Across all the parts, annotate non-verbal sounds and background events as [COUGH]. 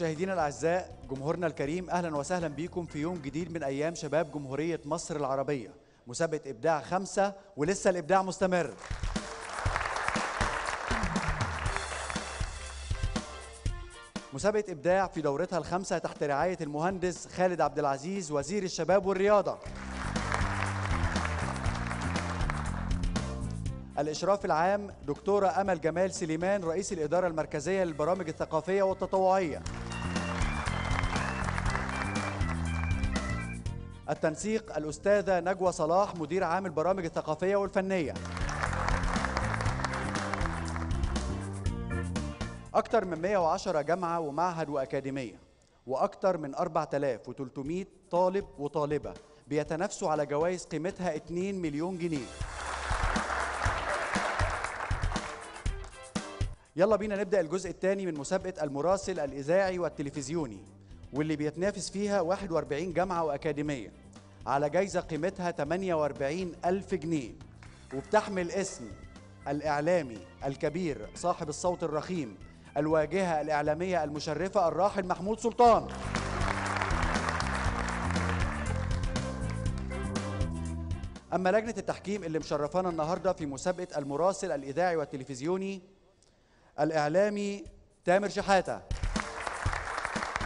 مشاهدينا الأعزاء جمهورنا الكريم أهلا وسهلا بكم في يوم جديد من أيام شباب جمهورية مصر العربية. مسابقة إبداع خمسة ولسه الإبداع مستمر. مسابقة إبداع في دورتها الخامسة تحت رعاية المهندس خالد عبد العزيز وزير الشباب والرياضة. الإشراف العام دكتورة أمل جمال سليمان رئيس الإدارة المركزية للبرامج الثقافية والتطوعية. التنسيق الأستاذة نجوى صلاح مدير عام البرامج الثقافية والفنية. أكثر من 110 جامعة ومعهد وأكاديمية وأكثر من 4300 طالب وطالبة بيتنافسوا على جوائز قيمتها 2 مليون جنيه. يلا بينا نبدأ الجزء الثاني من مسابقة المراسل الإذاعي والتلفزيوني. واللي بيتنافس فيها 41 جامعة وأكاديمية. على جايزة قيمتها 48 ألف جنيه. وبتحمل اسم الإعلامي الكبير صاحب الصوت الرخيم الواجهة الإعلامية المشرفة الراحل محمود سلطان. أما لجنة التحكيم اللي مشرفانا النهاردة في مسابقة المراسل الإذاعي والتلفزيوني الإعلامي تامر شحاتة.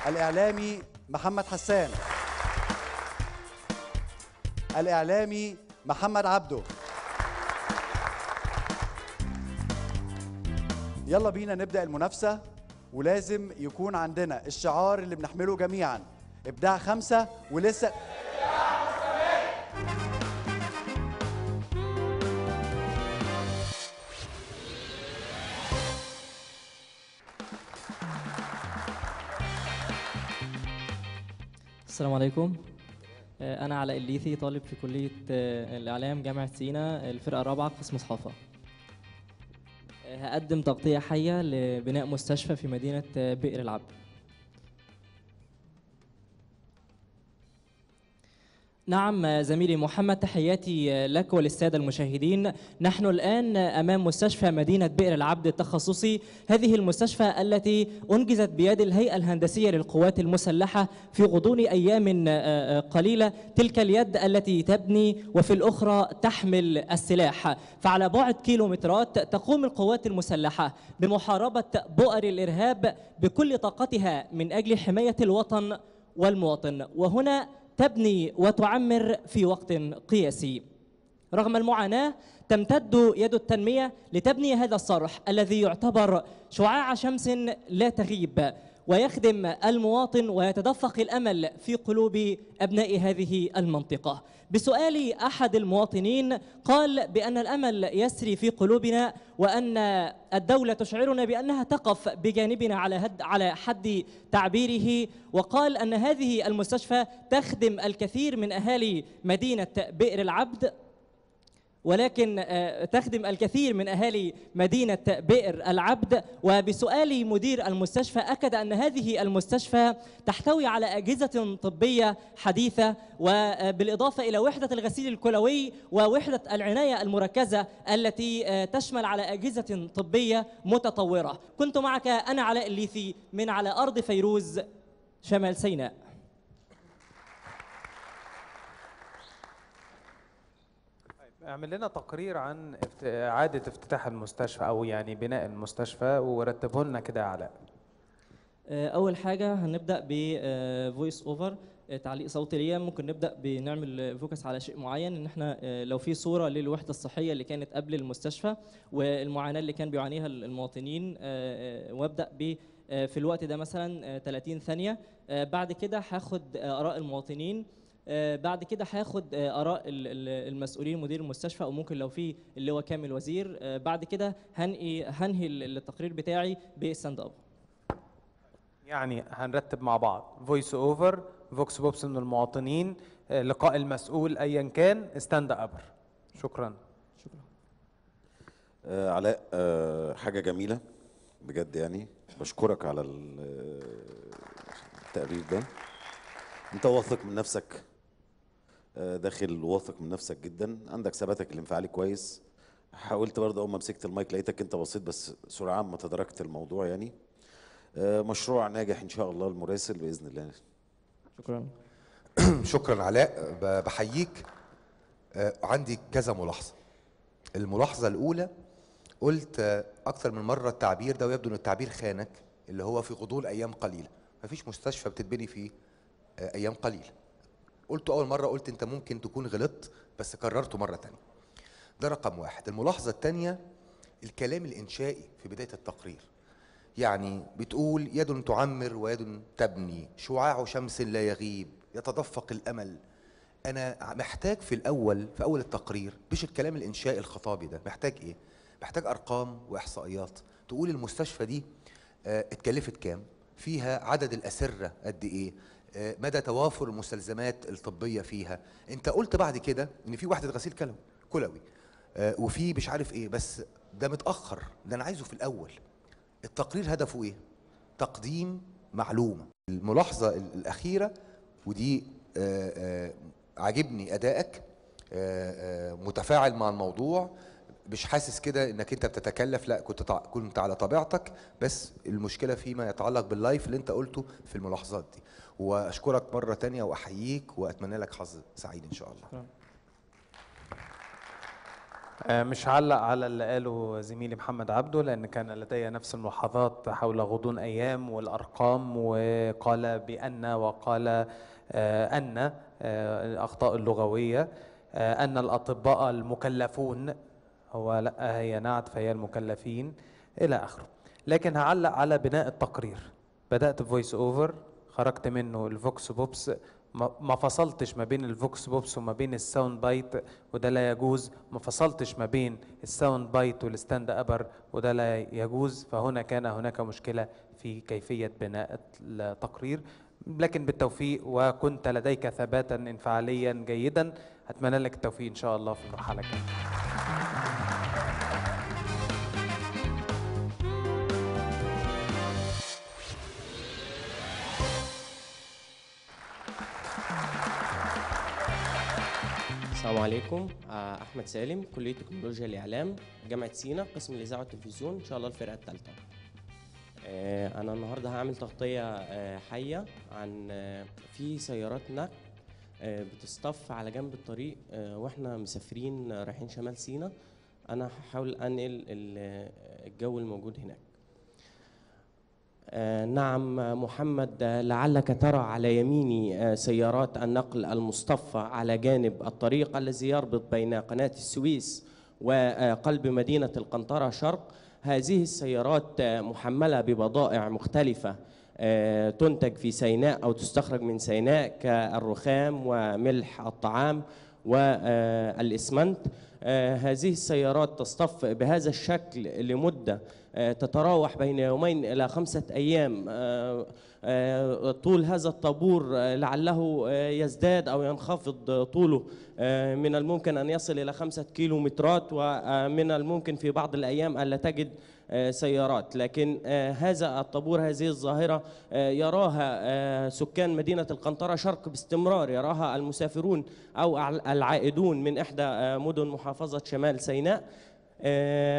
الإعلامي محمد حسان. الإعلامي محمد عبده. يلا بينا نبدأ المنافسة ولازم يكون عندنا الشعار اللي بنحمله جميعا. إبداع خمسة ولسه السلام عليكم. آه، أنا علاء الليثي طالب في كلية آه، الإعلام جامعة سينا الفرقة الرابعة قسم صحافة. آه، هقدم تغطية حية لبناء مستشفى في مدينة بئر العبد. نعم زميلي محمد تحياتي لك وللسادة المشاهدين. نحن الآن أمام مستشفى مدينة بئر العبد التخصصي. هذه المستشفى التي أنجزت بيد الهيئة الهندسية للقوات المسلحة في غضون أيام قليلة. تلك اليد التي تبني وفي الأخرى تحمل السلاح. فعلى بعد كيلومترات تقوم القوات المسلحة بمحاربة بؤر الإرهاب بكل طاقتها من أجل حماية الوطن والمواطن. وهنا تبني وتعمر في وقت قياسي. رغم المعاناة تمتد يد التنمية لتبني هذا الصرح الذي يعتبر شعاع شمس لا تغيب. ويخدم المواطن ويتدفق الأمل في قلوب أبناء هذه المنطقة. بسؤال أحد المواطنين قال بأن الأمل يسري في قلوبنا وأن الدولة تشعرنا بأنها تقف بجانبنا على هد على حد تعبيره وقال أن هذه المستشفى تخدم الكثير من أهالي مدينة بئر العبد ولكن تخدم الكثير من أهالي مدينة بئر العبد. وبسؤال مدير المستشفى أكد أن هذه المستشفى تحتوي على أجهزة طبية حديثة وبالإضافة إلى وحدة الغسيل الكلوي ووحدة العناية المركزة التي تشمل على أجهزة طبية متطورة. كنت معك أنا علاء الليثي من على أرض فيروز شمال سيناء. اعمل لنا تقرير عن إعادة افتتاح المستشفى أو يعني بناء المستشفى ورتبه لنا كده علاء. أول حاجة هنبدأ ب voice over تعليق صوتي ليا. ممكن نبدأ بنعمل focus على شيء معين. إن إحنا آه، لو في صورة للوحدة الصحية اللي كانت قبل المستشفى والمعاناة اللي كان بيعانيها المواطنين آه، آه، وأبدأ ب آه، في الوقت ده مثلا آه، 30 ثانية. آه، بعد كده هاخد آه، آراء المواطنين. آه، بعد كده هاخد آه، آراء ال- ال- المسؤولين مدير المستشفى أو ممكن لو في اللي هو كامل وزير. آه، بعد كده هنهي هنهي ال- التقرير بتاعي ب stand up يعني هنرتب مع بعض. voice over vox pops من المواطنين آه، لقاء المسؤول أيا كان stand upper شكرا. شكرا. آه علاء آه حاجة جميلة بجد يعني. بشكرك على ال- آه، التقرير ده. انت واثق من نفسك. آه داخل واثق من نفسك جدا. عندك ثباتك الانفعالي كويس. حاولت برضه أول ما مسكت المايك لقيتك أنت بسيط بس سرعان ما تدركت الموضوع يعني. آه، مشروع ناجح إن شاء الله المراسل بإذن الله. شكرا. [CLEARS THROAT] شكرا علاء. بحييك. آه، عندي كذا ملاحظة. الملاحظة الأولى قلت آه، أكثر من مرة التعبير ده ويبدو إن التعبير خانك اللي هو في غضون أيام قليلة. مفيش مستشفى بتتبني في آه، أيام قليلة. قلت أول مرة قلت أنت ممكن تكون غلطت بس كررته مرة تانية. ده رقم واحد. الملاحظة الثانية الكلام الإنشائي في بداية التقرير. يعني بتقول يد تعمر ويد تبني شعاع شمس لا يغيب يتدفق الأمل. أنا محتاج في الأول في أول التقرير مش الكلام الإنشائي الخطابي ده. محتاج إيه؟ محتاج أرقام وإحصائيات. تقول المستشفى دي آه، اتكلفت كام؟ فيها عدد الأسرة قد إيه؟ مدى توافر المستلزمات الطبية فيها. انت قلت بعد كده ان في وحده غسيل كلوي كلوي آه، وفي مش عارف إيه بس ده متأخر ده أنا عايزه في الأول. التقرير هدفه إيه؟ تقديم معلومة. الملاحظة ال- الأخيرة ودي آه، آه، عاجبني أدائك آه، آه، متفاعل مع الموضوع. مش حاسس كده انك انت بتتكلف لا كنت كنت على طبيعتك بس المشكلة فيما يتعلق باللايف اللي انت قلته في الملاحظات دي. واشكرك مرة تانية وأحييك وأتمنى لك حظ سعيد إن شاء الله. آه، مش هعلق على اللي قاله زميلي محمد عبده لأن كان لدي نفس الملاحظات حول غضون أيام والأرقام وقال بأن وقال آه، أن آه، الأخطاء اللغوية أن الأطباء المكلفون هو لا هي نعت فهي المكلفين إلى آخره. لكن هعلق على بناء التقرير. بدأت voice over خرجت منه ال vox pops. ما فصلتش ما بين ال vox pops وما بين ال sound bite وده لا يجوز. ما فصلتش ما بين ال sound bite وال stand upper وده لا يجوز. فهنا كان هناك مشكلة في كيفية بناء التقرير. لكن بالتوفيق وكنت لديك ثباتا انفعاليا جيدا. أتمنى لك التوفيق إن شاء الله في المرحلة الجاية. السلام عليكم آه، أحمد سالم كلية تكنولوجيا الإعلام جامعة سينا قسم الإذاعة والتلفزيون إن شاء الله الفرقة الثالثه أنا النهارده هعمل تغطية آه، حية عن آه، في سيارات نقل آه، بتصطف على جنب الطريق آه، وإحنا مسافرين آه، رايحين شمال سينا. أنا هحاول أنقل ال- الجو الموجود هناك. آه، نعم آه، محمد آه، لعلك ترى على يميني آه، سيارات النقل المصطفى على جانب الطريق الذي يربط بين قناة السويس وقلب مدينة القنطرة شرق. هذه السيارات محملة ببضائع مختلفة تنتج في سيناء أو تستخرج من سيناء كالرخام وملح الطعام والإسمنت. هذه السيارات تصطف بهذا الشكل لمدة تتراوح بين يومين إلى خمسة أيام. آه، آه، طول هذا الطابور آه، لعله آه، يزداد أو ينخفض آه، طوله. آه، من الممكن أن يصل إلى خمسة كيلومترات ومن الممكن في بعض الأيام ألا تجد آه، سيارات. لكن آه، هذا الطابور هذه الظاهرة آه، يراها آه، سكان مدينة القنطرة شرق باستمرار. يراها المسافرون أو العائدون من إحدى آه، مدن محافظة شمال سيناء. آه،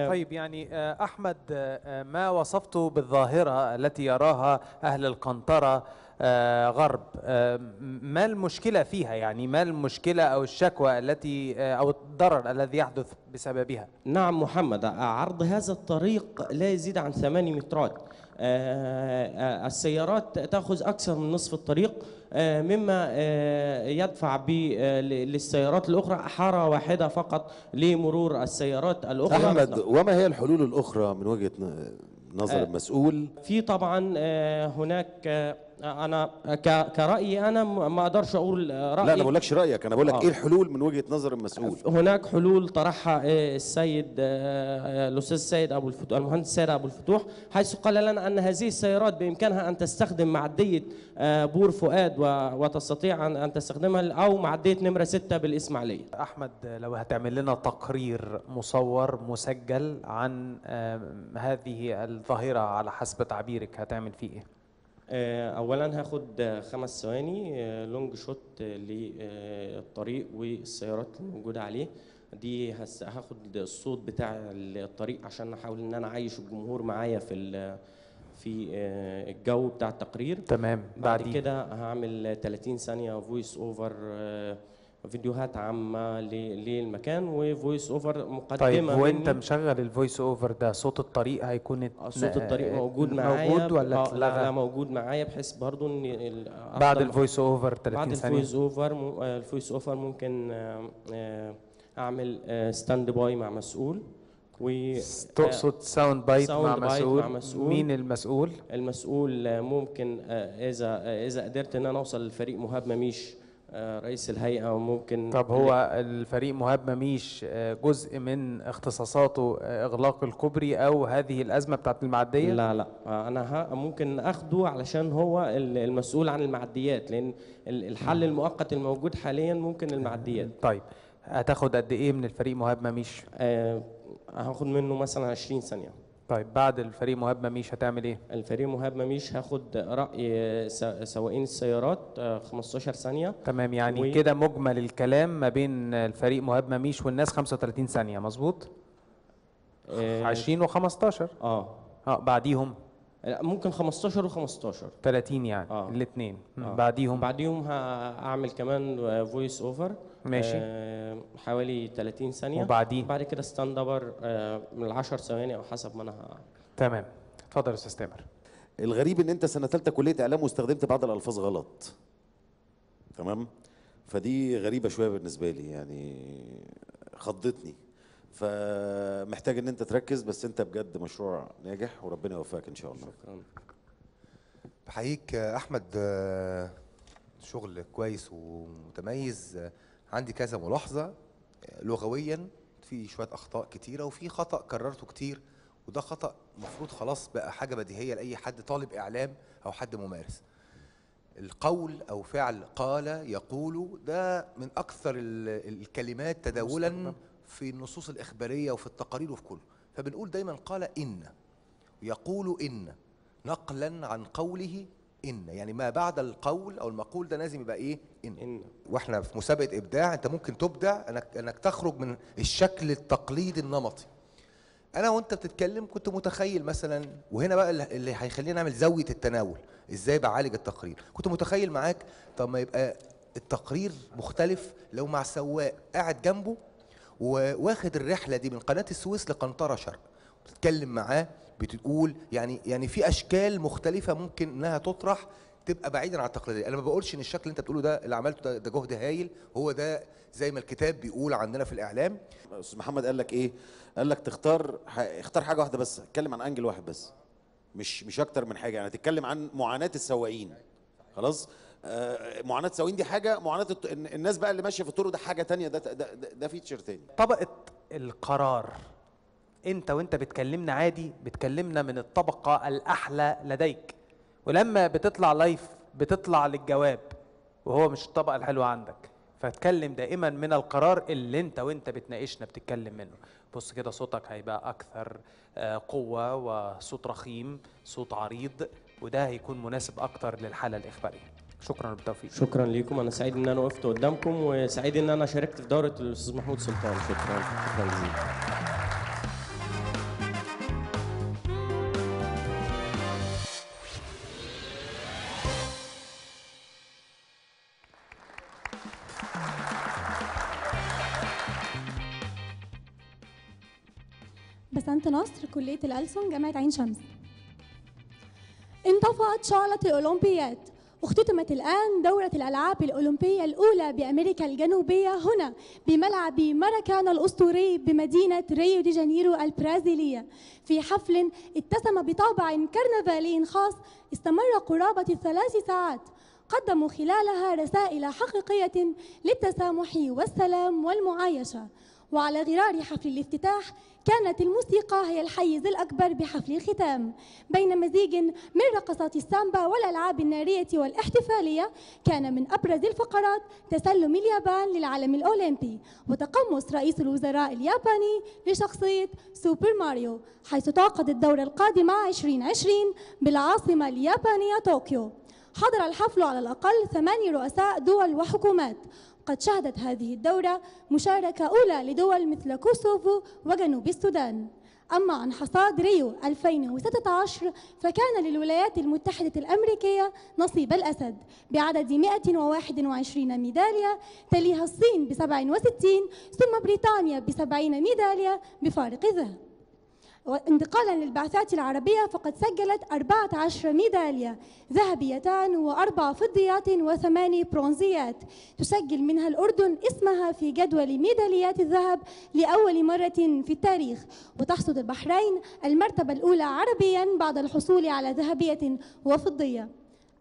طيب يعني آه، أحمد آه، آه، ما وصفته بالظاهرة التي يراها أهل القنطرة آه، غرب؟ آه، ما المشكلة فيها؟ يعني ما المشكلة أو الشكوى التي آه، أو الضرر الذي يحدث بسببها؟ نعم محمد عرض هذا الطريق لا يزيد عن ثماني مترات. آه، آه، السيارات تأخذ أكثر من نصف الطريق. آه، مما آه، يدفع ب- آه، للسيارات الأخرى حارة واحدة فقط لمرور السيارات الأخرى أحمد وما هي الحلول الأخرى من وجهة ن- نظر آه. المسؤول في طبعا آه، هناك آه، أنا كرأيي أنا ما أقدرش أقول آه، رأيي. لا أنا ما بقولكش رأيك. أنا بقول لك آه. إيه الحلول من وجهة نظر المسؤول؟ هناك حلول طرحها آه، السيد آه، الأستاذ السيد أبو الفتوح المهندس السيد أبو الفتوح حيث قال لنا أن هذه السيارات بإمكانها أن تستخدم معدية آه، بور فؤاد وتستطيع ان أن تستخدمها أو معدية نمرة 6 بالإسماعيلية. أحمد آه، لو هتعمل لنا تقرير مصور مسجل عن آه، هذه الظاهرة على حسب تعبيرك هتعمل فيه إيه؟ آه، اولا هاخد آه، خمس ثواني آه، long shot آه، للطريق والسيارات الموجوده عليه. دي هاخد الصوت بتاع الطريق عشان أحاول إن أنا أعيش الجمهور معايا في في آه، الجو بتاع التقرير. تمام. بعد بعدين؟ كده هعمل 30 ثانية voice over فيديوهات عامة ل- للمكان و voice over مقدمة طيب وانت. مشغل ال voice over ده صوت الطريق هيكون آه، صوت الطريق آه، موجود معايا. موجود ولا آه، لا, لا اتلغى موجود معايا بحيث برضو إن بعد ال voice over 30 بعد ثانية. ال voice over ال voice over ممكن أعمل stand by مع مسؤول. و تقصد sound bite مع مسؤول مع مسؤول. مين المسؤول؟ المسؤول ممكن إذا إذا قدرت إن أنا أوصل لفريق مهاب مميش. رئيس الهيئة وممكن طب هو الفريق مهاب مميش آه، جزء من اختصاصاته آه، إغلاق الكوبري أو هذه الأزمة بتاعت المعدية؟ لا لا. آه، أنا ها ممكن أخده علشان هو ال- المسؤول عن المعديات لأن ال- الحل المؤقت الموجود حاليا ممكن المعديات. طيب. هتاخد قد إيه من الفريق مهاب مميش؟ آه، هاخد منه مثلا 20 ثانية. طيب بعد الفريق مهاب مميش هتعمل إيه؟ الفريق مهاب مميش هاخد رأي سواقين السيارات آه، 15 ثانية. تمام يعني و- كده مجمل الكلام ما بين الفريق مهاب مميش والناس 35 ثانية مظبوط؟ آه، 20 و15 آه. آه بعديهم؟ ممكن 15 و15 30 يعني آه. الاثنين آه. بعديهم؟ بعديهم هعمل كمان voice over ماشي. حوالي 30 ثانية. وبعدين؟ بعد كده stand upper من 10 ثواني أو حسب ما أنا تمام. اتفضل يا أستاذ تامر. الغريب إن أنت سنة ثالثه كلية إعلام واستخدمت بعض الألفاظ غلط. تمام؟ فدي غريبة شوية بالنسبة لي يعني خضتني. فمحتاج إن أنت تركز بس أنت بجد مشروع ناجح وربنا يوفقك إن شاء الله. بحييك يا أحمد آه، شغل كويس ومتميز. آه، عندي كذا ملاحظة لغويا في شوية أخطاء كتيرة وفي خطأ كررته كتير وده خطأ المفروض خلاص بقى حاجة بديهية لأي حد طالب إعلام أو حد ممارس. القول أو فعل قال يقول ده من أكثر ال- الكلمات تداولا في النصوص الإخبارية وفي التقارير وفي كله. فبنقول دايما قال إن يقول إن نقلا عن قوله إن. يعني ما بعد القول أو المقول ده لازم يبقى إيه؟ إن, إن. وإحنا في مسابقة إبداع أنت ممكن تبدع انك إنك تخرج من الشكل التقليدي النمطي. أنا وأنت بتتكلم كنت متخيل مثلا وهنا بقى اللي- اللي هيخلينا نعمل زاوية التناول إزاي بعالج التقرير. كنت متخيل معاك طب ما يبقى التقرير مختلف لو مع سواق قاعد جنبه وواخد الرحلة دي من قناة السويس لقنطرة شرق بتتكلم معاه بتقول يعني يعني في أشكال مختلفة ممكن إنها تطرح تبقى بعيدا عن التقليدية. أنا ما بقولش إن الشكل اللي أنت بتقوله ده اللي عملته ده, ده جهد هايل. هو ده زي ما الكتاب بيقول عندنا في الإعلام. أستاذ محمد قال لك إيه؟ قال لك تختار ح- اختار حاجة واحدة بس اتكلم عن أنجل واحد بس. مش مش أكتر من حاجة. يعني تتكلم عن معاناة السواقين. خلاص؟ آه معاناة السواقين دي حاجة معاناة الناس بقى اللي ماشية في الطرق ده حاجة تانية. ده ده, ده, ده feature تاني. طبقة القرار. انت وانت بتكلمنا عادي بتكلمنا من الطبقة الأحلى لديك. ولما بتطلع live بتطلع للجواب وهو مش الطبقة الحلوة عندك. فاتكلم دائما من القرار اللي انت وانت بتناقشنا بتتكلم منه. بص كده صوتك هيبقى أكثر آه، قوة وصوت رخيم صوت عريض وده هيكون مناسب أكتر للحالة الإخبارية. شكرا بالتوفيق. شكرا لكم أنا سعيد إن أنا وقفت قدامكم وسعيد إن أنا شاركت في دورة الأستاذ محمود سلطان. شكرا. شكرا جزيلا. بسنت نصر كلية الألسن جامعة عين شمس. انطفأت شعلة الأولمبياد اختتمت الآن دورة الألعاب الأولمبية الأولى بأمريكا الجنوبية هنا بملعب ماراكانا الأسطوري بمدينة ريو دي جانيرو البرازيلية. في حفل اتسم بطابع كرنفالي خاص استمر قرابة ثلاث ساعات. قدموا خلالها رسائل حقيقية للتسامح والسلام والمعايشة. وعلى غرار حفل الافتتاح كانت الموسيقى هي الحيز الأكبر بحفل الختام. بين مزيج من رقصات السامبا والألعاب النارية والاحتفالية كان من أبرز الفقرات تسلم اليابان للعلم الأولمبي وتقمص رئيس الوزراء الياباني لشخصية سوبر ماريو حيث تعقد الدورة القادمة 2020 بالعاصمة اليابانية طوكيو. حضر الحفل على الأقل ثماني رؤساء دول وحكومات قد شهدت هذه الدورة مشاركة أولى لدول مثل كوسوفو وجنوب السودان. أما عن حصاد ريو 2016 فكان للولايات المتحدة الأمريكية نصيب الأسد بعدد 121 ميدالية تليها الصين ب 67 ثم بريطانيا ب 70 ميدالية بفارق ذهب. وانتقالا للبعثات العربية فقد سجلت 14 ميدالية ذهبيتان وأربع فضيات وثماني برونزيات. تسجل منها الأردن اسمها في جدول ميداليات الذهب لأول مرة في التاريخ. وتحصد البحرين المرتبة الأولى عربيا بعد الحصول على ذهبية وفضية.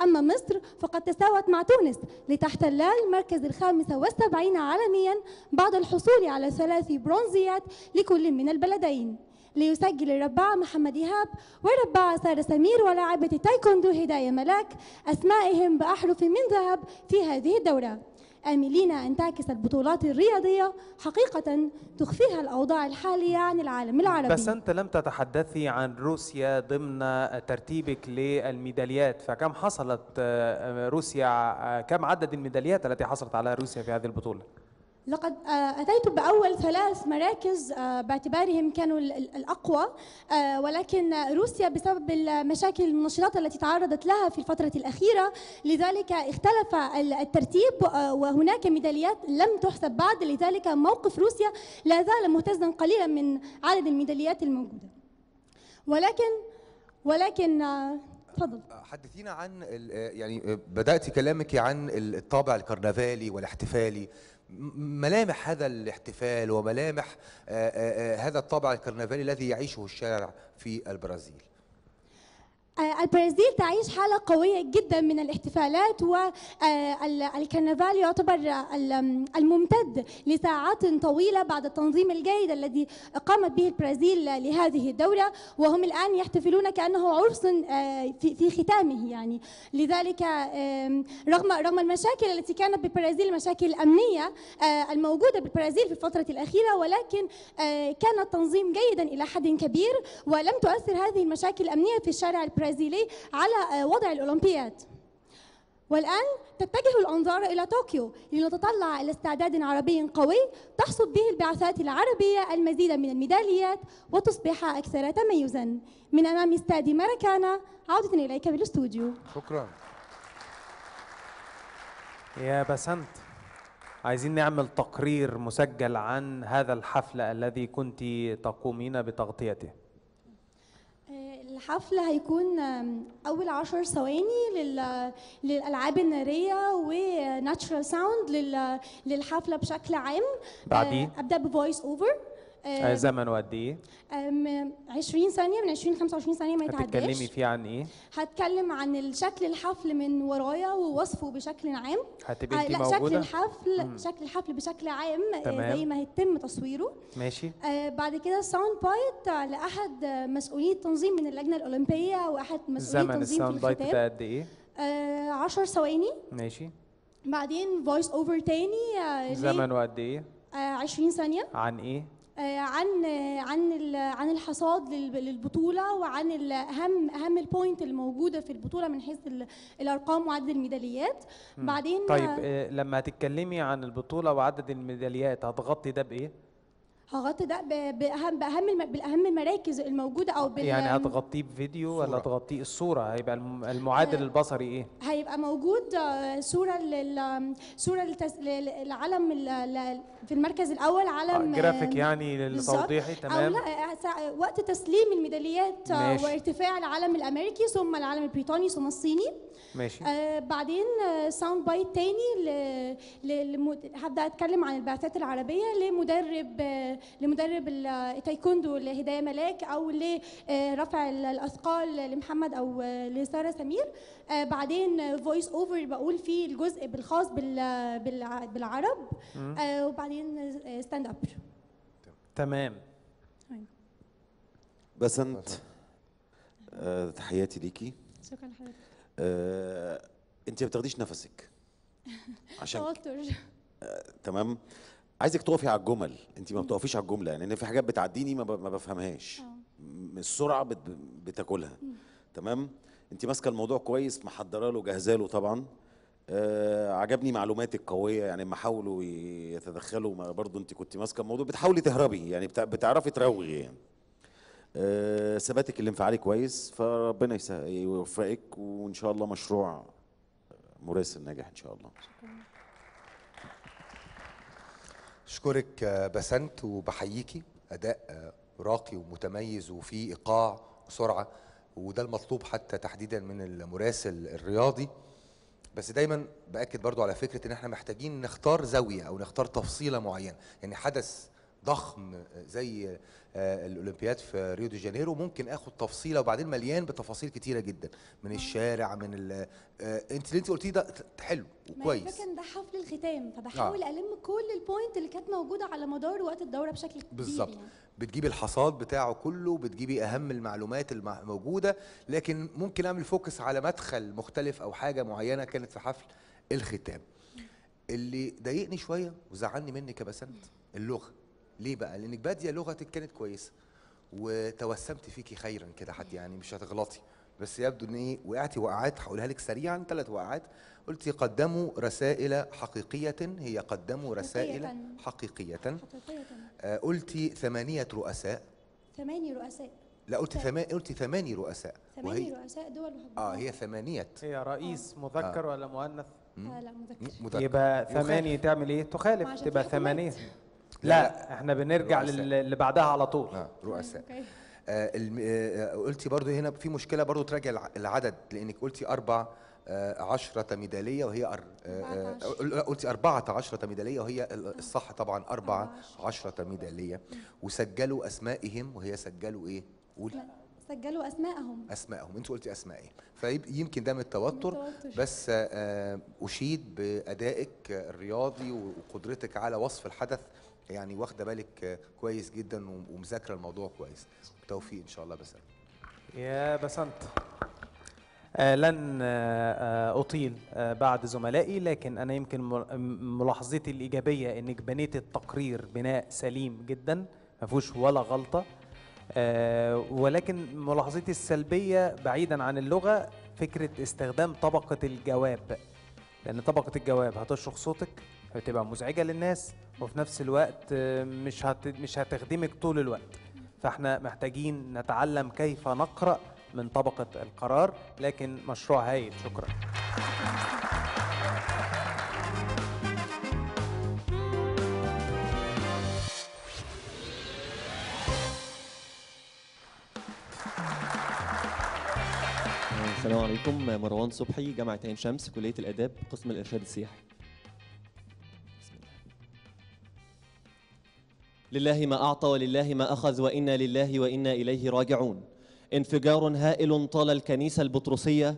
أما مصر فقد تساوت مع تونس لتحتل المركز الخامس والسبعين عالميا بعد الحصول على ثلاث برونزيات لكل من البلدين. ليسجل الرباع محمد إيهاب والرباعة سارة سمير ولاعبة تايكوندو هداية ملاك أسمائهم بأحرف من ذهب في هذه الدورة آملين أن تعكس البطولات الرياضية حقيقة تخفيها الأوضاع الحالية عن العالم العربي بس أنت لم تتحدثي عن روسيا ضمن ترتيبك للميداليات فكم حصلت آه، روسيا آه، كم عدد الميداليات التي حصلت على روسيا في هذه البطولة؟ لقد آه، أتيت بأول ثلاث مراكز آه، باعتبارهم كانوا ال- ال- الأقوى آه، ولكن روسيا بسبب المشاكل المنشطات التي تعرضت لها في الفترة الأخيرة لذلك اختلف ال- الترتيب وهناك ميداليات لم تحسب بعد لذلك موقف روسيا لا زال مهتزا قليلا من عدد الميداليات الموجودة. ولكن ولكن تفضل. حدثينا عن يعني بدأت كلامك عن الطابع الكرنفالي والاحتفالي. ملامح هذا الاحتفال وملامح هذا الطابع الكرنفالي الذي يعيشه الشارع في البرازيل. البرازيل تعيش حالة قوية جدا من الاحتفالات والكرنفال يعتبر ال- الممتد لساعات طويلة بعد التنظيم الجيد الذي قامت به البرازيل لهذه الدورة وهم الآن يحتفلون كأنه عرس آه، في ختامه يعني. لذلك رغم رغم المشاكل التي كانت بالبرازيل المشاكل الأمنية آه، الموجودة بالبرازيل في الفترة الأخيرة ولكن آه، كان التنظيم جيدا إلى حد كبير ولم تؤثر هذه المشاكل الأمنية في الشارع البرازيلي. على آه، وضع الأولمبياد. والآن تتجه الأنظار إلى طوكيو لنتطلع إلى استعداد عربي قوي تحصد به البعثات العربية المزيد من الميداليات وتصبح أكثر تميزا. من أمام استاد ماراكانا عودة إليك بالأستوديو. شكرا. يا بسنت عايزين نعمل تقرير مسجل عن هذا الحفل الذي كنت تقومين بتغطيته. الحفل هيكون أول عشر ثواني لل- للألعاب النارية و natural sound للحفلة بشكل عام بعديه؟ آه، أبدأ ب voice over آه، زمن قد إيه؟ 20 ثانية من 20 ل 25 ثانية ما هتتكلمي يتعداش فيه عن إيه؟ هتكلم عن الشكل الحفل من ورايا ووصفه بشكل عام. هتبقي آه، انت لا شكل موجوده الحفل شكل الحفل بشكل عام آه، تمام. زي ما هيتم تصويره. ماشي. آه، بعد كده ال sound bite آه، لأحد آه، مسؤولي التنظيم من اللجنة الأولمبية وأحد مسؤولي زمن التنظيم ال sound في bite الختام ده قد إيه؟ 10 ثواني. ماشي. بعدين voice over تاني آه، ل- زمن وقد إيه؟ آه، 20 ثانية. عن إيه؟ آه، عن آه، عن ال- عن الحصاد لل- للبطولة وعن أهم أهم ال points الموجودة في البطولة من حيث ال- الأرقام وعدد الميداليات. بعدين طيب آه، آه، لما هتتكلمي عن البطولة وعدد الميداليات هتغطي ده بإيه؟ هغطي ده ب- بأهم بأهم الم- بالأهم المراكز الموجودة أو بال يعني هتغطيه بفيديو ولا تغطيه الصورة؟ هيبقى الم- المعادل البصري إيه؟ هيبقى موجود آه، صورة لل صورة للتس- لل- للعلم ال- في المركز الأول علم آه، جرافيك آه، يعني. للتوضيحي تمام. لا آه، وقت تسليم الميداليات آه، ماشي. وارتفاع العلم الأمريكي ثم العلم البريطاني ثم الصيني. ماشي. آه بعدين آه sound bite تاني ل... ل... لم... هبدأ أتكلم عن البعثات العربية لمدرب آه لمدرب ال- التايكوندو لهدايه ملاك أو لرفع ال- الأثقال لمحمد أو آه لسارة سمير. آه بعدين voice over بقول فيه الجزء بالخاص بال... بالع... بالعرب. آه وبعدين stand up تمام. بسنت آه، تحياتي ليكي. شكرا لحضرتك. آه، انت ما بتاخديش نفسك. [LAUGHS] عشان توتر تمام؟ عايزك تقفي على الجمل. انت ما بتقفيش على الجملة يعني إن في حاجات بتعديني ما, ب... ما بفهمهاش. م- السرعة بت... بتاكلها. تمام؟ انت ماسكة الموضوع كويس محضرة له جاهزة له طبعا. آه عجبني معلوماتك قوية يعني لما حاولوا يتدخلوا ما برضو انت كنت ماسكة الموضوع. بتحاولي تهربي يعني بتع... بتعرفي تروغي يعني. آه، ثباتك الانفعالي كويس فربنا يوفقك وإن شاء الله مشروع مراسل ناجح إن شاء الله. أشكرك آه، بسنت وبحييكي أداء آه، راقي ومتميز وفيه إيقاع وسرعه وده المطلوب حتى تحديدا من المراسل الرياضي. بس دايما بأكد برضو على فكرة إن إحنا محتاجين نختار زاوية أو نختار تفصيلة معينة. يعني حدث ضخم زي آه، الأولمبياد في ريو دي جانيرو. ممكن آخد تفصيلة وبعدين مليان بتفاصيل كتيرة جدا. من الشارع من ال- آه، انت اللي انت قلتيه ده حلو وكويس. إن ده حفل الختام فبحاول ألم كل ال points اللي كانت موجودة على مدار وقت الدورة بشكل كبير بالظبط. يعني. بتجيبي الحصاد بتاعه كله بتجيبي أهم المعلومات الموجوده لكن ممكن أعمل focus على مدخل مختلف أو حاجة معينة كانت في حفل الختام. اللي ضايقني شوية وزعلني منك يا بسنت اللغة. ليه بقى؟ لأنك بادية لغتك كانت كويسة وتوسمت فيكي خيرا كده حد يعني مش هتغلطي. بس يبدو إن إيه وقعتي وقعات هقولها لك سريعا ثلاث وقعات. قلتي قدموا رسائل حقيقية هي قدموا رسائل حقيقية. حقيقية. حقيقيه آه، قلتي ثمانية رؤساء. ثماني رؤساء. لا قلت ثما... قلت ثماني رؤساء. ثماني رؤساء دول وحكومات آه هي ثمانية. هي رئيس مذكر ولا مؤنث؟ آه لا مذكر. مذكر. يبقى. ثمانية تعمل إيه؟ تخالف تبقى. ثمانية. لا، لا إحنا بنرجع اللي بعدها على طول آه رؤساء. آه. آه قلتي برضو هنا في مشكلة برضو تراجع الع- العدد لأنك قلتي أربع آه عشرة ميدالية وهي أر... آه آه 14. لا، قلتي أربعة عشرة ميدالية وهي ال- الصح طبعا أربعة 14. عشرة ميدالية وسجلوا أسمائهم وهي سجلوا إيه؟ قولي لا سجلوا أسمائهم أسمائهم انت قلتي اسمائهم فيمكن ده من التوتر. بس آه، آه، أشيد بأدائك الرياضي وقدرتك على وصف الحدث يعني واخدة بالك كويس جدا ومذاكرة الموضوع كويس. بالتوفيق إن شاء الله بس يا بسنت. آه لن آه آه أطيل آه بعد زملائي لكن أنا يمكن مل- ملاحظتي الإيجابية إنك بنيت التقرير بناء سليم جدا ما فيهوش ولا غلطة. آه ولكن ملاحظتي السلبية بعيدا عن اللغة فكرة استخدام طبقة الجواب. لأن طبقة الجواب هتشرخ صوتك هتبقى مزعجة للناس وفي نفس الوقت آه، مش هت مش هتخدمك طول الوقت. فإحنا محتاجين نتعلم كيف نقرأ من طبقة القرار لكن مشروع هايل. شكرا. السلام عليكم مروان صبحي جامعة عين شمس كلية الآداب قسم الإرشاد السياحي. لله ما أعطى ولله ما أخذ وإنا لله وإنا إليه راجعون. انفجار هائل طال الكنيسة البطرسية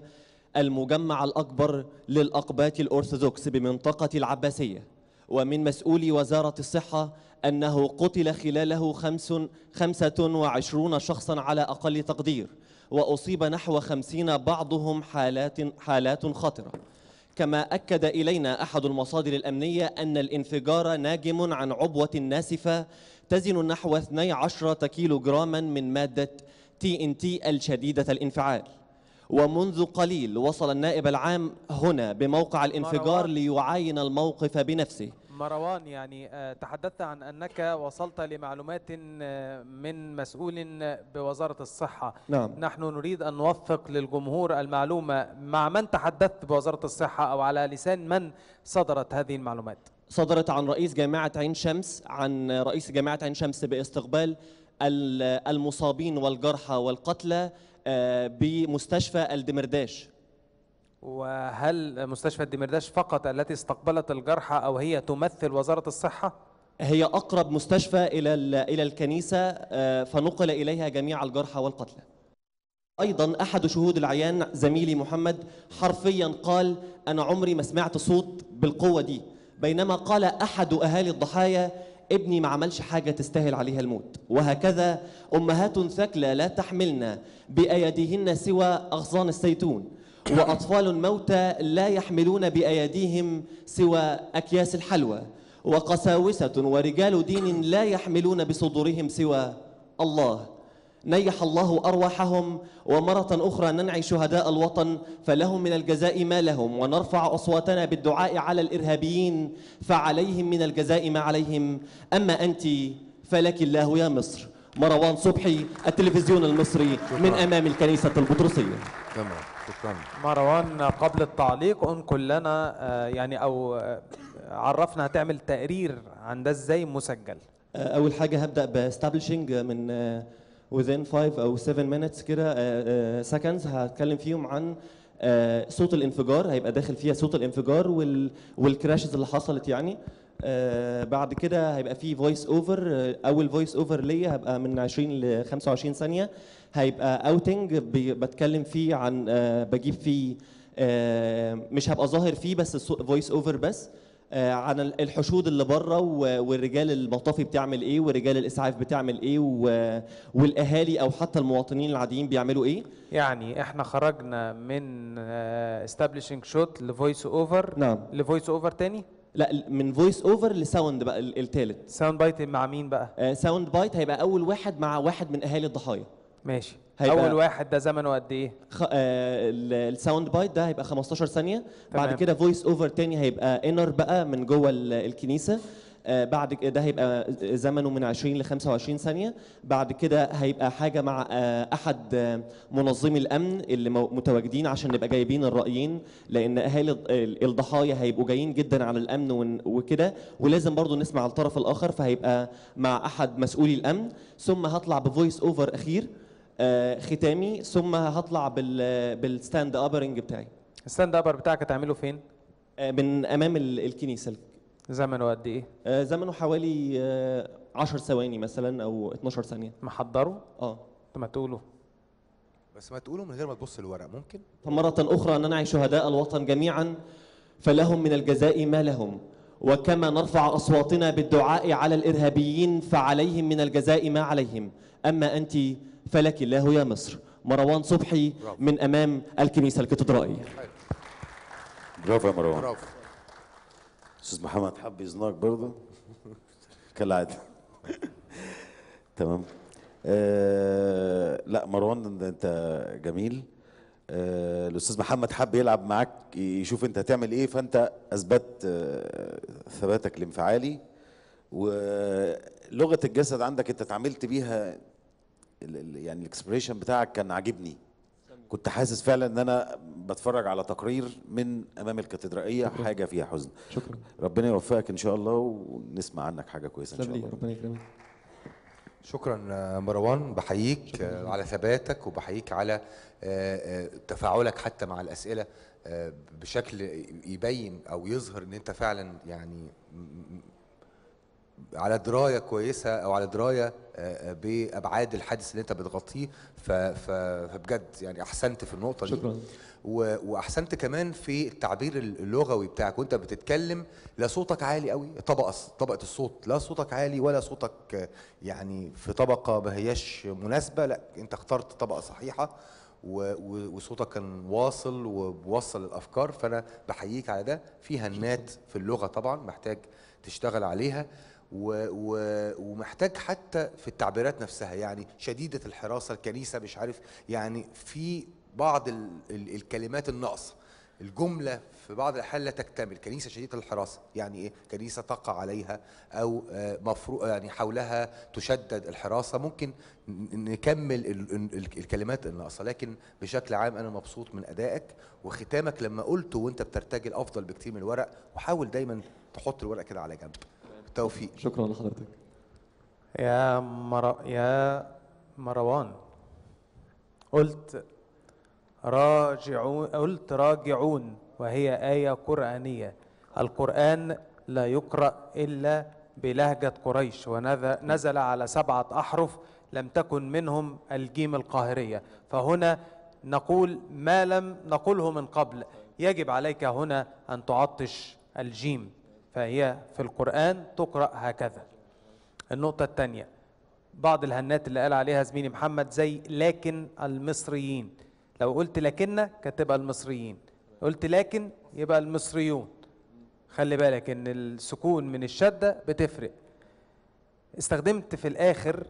المجمع الأكبر للأقباط الأرثوذكس بمنطقة العباسية. ومن مسؤولي وزارة الصحة أنه قتل خلاله خمس خمسة وعشرون شخصا على أقل تقدير. وأصيب نحو خمسين بعضهم حالات حالات خطرة. كما أكد إلينا أحد المصادر الأمنية أن الانفجار ناجم عن عبوة ناسفة تزن نحو 12 كيلو جراما من مادة تي ان تي الشديدة الانفعال ومنذ قليل وصل النائب العام هنا بموقع الانفجار. ليعاين الموقف بنفسه مروان يعني آه، تحدثت عن أنك وصلت لمعلومات آه، من مسؤول بوزارة الصحة. نعم. نحن نريد أن نوفق للجمهور المعلومة مع من تحدثت بوزارة الصحة أو على لسان من صدرت هذه المعلومات. صدرت عن رئيس جامعة عين شمس عن رئيس جامعة عين شمس باستقبال ال- المصابين والجرحى والقتلى آه، بمستشفى الدمرداش. وهل مستشفى الدمرداش فقط التي استقبلت الجرحى أو هي تمثل وزارة الصحة؟ هي أقرب مستشفى إلى إلى الكنيسة آه، فنقل إليها جميع الجرحى والقتلى. أيضا أحد شهود العيان زميلي محمد حرفيا قال أنا عمري ما سمعت صوت بالقوة دي. بينما قال أحد أهالي الضحايا ابني ما عملش حاجة تستاهل عليها الموت. وهكذا أمهات ثكلى لا تحملن بأيديهن سوى أغصان الزيتون. وأطفال موتى لا يحملون بأيديهم سوى أكياس الحلوى وقساوسة ورجال دين لا يحملون بصدورهم سوى الله. نيح الله أرواحهم ومرة أخرى ننعي شهداء الوطن فلهم من الجزاء ما لهم ونرفع أصواتنا بالدعاء على الإرهابيين فعليهم من الجزاء ما عليهم. أما أنت فلك الله يا مصر. مروان صبحي التلفزيون المصري من أمام الكنيسة البطرسية. تمام شكرا. مروان قبل التعليق انقل لنا آه، يعني أو آه، عرفنا هتعمل تقرير عن ده إزاي مسجل. أول حاجة هبدأ باستابليشنج من آه، within 5 أو 7 minutes كده seconds هتكلم فيهم عن آه، صوت الانفجار هيبقى داخل فيها صوت الانفجار وال وال crashes اللي حصلت يعني. آه، بعد كده هيبقى في voice over أول voice over ليا هبقى من 20 ل 25 ثانية. هيبقى outing بتكلم فيه عن آه، بجيب فيه آه، مش هبقى ظاهر فيه بس voice over بس آه، عن ال- الحشود اللي بره والرجال المطافي بتعمل إيه ورجال الإسعاف بتعمل إيه والأهالي أو حتى المواطنين العاديين بيعملوا إيه. يعني إحنا خرجنا من establishing shot ل voice over نعم. ل voice over تاني؟ لا من voice over ل sound بقى ال- التالت. sound bite مع مين بقى؟ sound bite هيبقى أول واحد مع واحد من أهالي الضحايا. ماشي. هيبقى- أول واحد ده زمنه قد إيه؟ خ... آه، ال- ال sound bite ده هيبقى 15 ثانية. بعد تمام. كده voice over تاني هيبقى inner بقى من جوه ال- الكنيسة. آه، بعد ك- ده هيبقى زمنه من 20 ل 25 ثانية. بعد كده هيبقى حاجة مع آه، أحد آه، منظمي الأمن اللي متواجدين عشان نبقى جايبين الرأيين لأن أهالي الض- ال- الضحايا هيبقوا جايين جدا على الأمن وكده. ولازم برضو نسمع الطرف الآخر فهيبقى مع أحد مسؤولي الأمن. ثم هطلع ب voice over أخير آه، ختامي. ثم هطلع بال بال stand upper بتاعي. ال stand upper بتاعك هتعمله فين؟ آه، من أمام ال- الكنيسة. زمنه قد إيه؟ آه، زمنه حوالي آه، 10 ثواني مثلا أو 12 ثانية. محضره؟ آه. انت ما تقوله. بس ما تقوله من غير ما تبص الورق ممكن؟ فمرة أخرى ننعي شهداء الوطن جميعا فلهم من الجزاء ما لهم. وكما نرفع أصواتنا بالدعاء على الإرهابيين فعليهم من الجزاء ما عليهم. أما أنت فلك الله يا مصر. مروان صبحي من أمام الكنيسة الكاتدرائية. برافو يا مروان. برافو. أستاذ محمد حب يزنقك برضه؟ كالعادة. تمام. آه لا مروان انت جميل. آه الأستاذ محمد حب يلعب معاك يشوف انت هتعمل إيه فانت أثبت آه ثباتك الانفعالي. ولغة الجسد عندك انت اتعاملت بيها يعني الاكسبريشن بتاعك كان عاجبني. كنت حاسس فعلا إن أنا بتفرج على تقرير من أمام الكاتدرائية حاجة فيها حزن. شكرا. ربنا يوفقك إن شاء الله ونسمع عنك حاجة كويسة إن شاء تسلم لي الله. ربنا يكرمك. شكرا آه، مروان. بحييك آه، على ثباتك وبحييك على آه، تفاعلك حتى مع الأسئلة بشكل يبين أو يظهر إن أنت فعلا يعني على دراية كويسة أو على دراية آه، آه، بأبعاد الحادث اللي أنت بتغطيه. فبجد يعني أحسنت في النقطة دي. شكراً. وأحسنت كمان في التعبير اللغوي بتاعك. وأنت بتتكلم لا صوتك عالي قوي طبقة طبقة الصوت. لا صوتك عالي ولا صوتك آه، يعني في طبقة ما هياش مناسبة. لأ أنت اخترت طبقة صحيحة. وصوتك كان واصل وبوصل الأفكار. فأنا بحييك على ده. في هنات في اللغة طبعا محتاج تشتغل عليها. و و ومحتاج حتى في التعبيرات نفسها يعني شديدة الحراسة الكنيسة مش عارف يعني في بعض ال ال الكلمات الناقصه الجملة في بعض الأحيان لا تكتمل. كنيسة شديدة الحراسة يعني إيه؟ كنيسة تقع عليها أو مفروض يعني حولها تشدد الحراسة. ممكن نكمل ال ال الكلمات الناقصة لكن بشكل عام أنا مبسوط من أدائك وختامك لما قلته وأنت بترتجل أفضل بكتير من الورق وحاول دايما تحط الورق كده على جنب. بالتوفيق. شكرا لحضرتك. يا مر... يا مروان. قلت راجعون قلت راجعون وهي آية قرآنية. القرآن لا يقرأ إلا بلهجة قريش ونزل على سبعة أحرف لم تكن منهم الجيم القاهرية. فهنا نقول ما لم نقله من قبل. يجب عليك هنا أن تعطش الجيم. فهي في القرآن تقرأ هكذا. النقطة الثانية بعض الهنات اللي قال عليها زميلي محمد زي لكن المصريين. لو قلت لكن تبقى المصريين قلت لكن يبقى المصريون. خلي بالك إن السكون من الشدة بتفرق. استخدمت في الآخر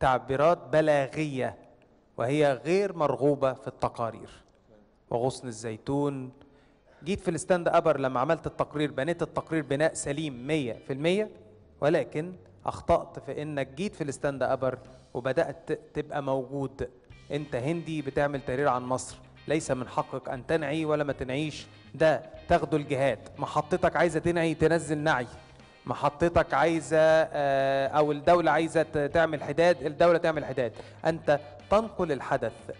تعبيرات بلاغية وهي غير مرغوبة في التقارير. وغصن الزيتون جيت في الستاند أبر لما عملت التقرير بنيت التقرير بناء سليم 100% ولكن أخطأت في إنك جيت في الستاند أبر وبدأت تبقى موجود. أنت هندي بتعمل تقرير عن مصر ليس من حقك أن تنعي ولا ما تنعيش. ده تاخده الجهات محطتك عايزة تنعي تنزل نعي. محطتك عايزة آه، أو الدولة عايزة تعمل حداد الدولة تعمل حداد. أنت تنقل الحدث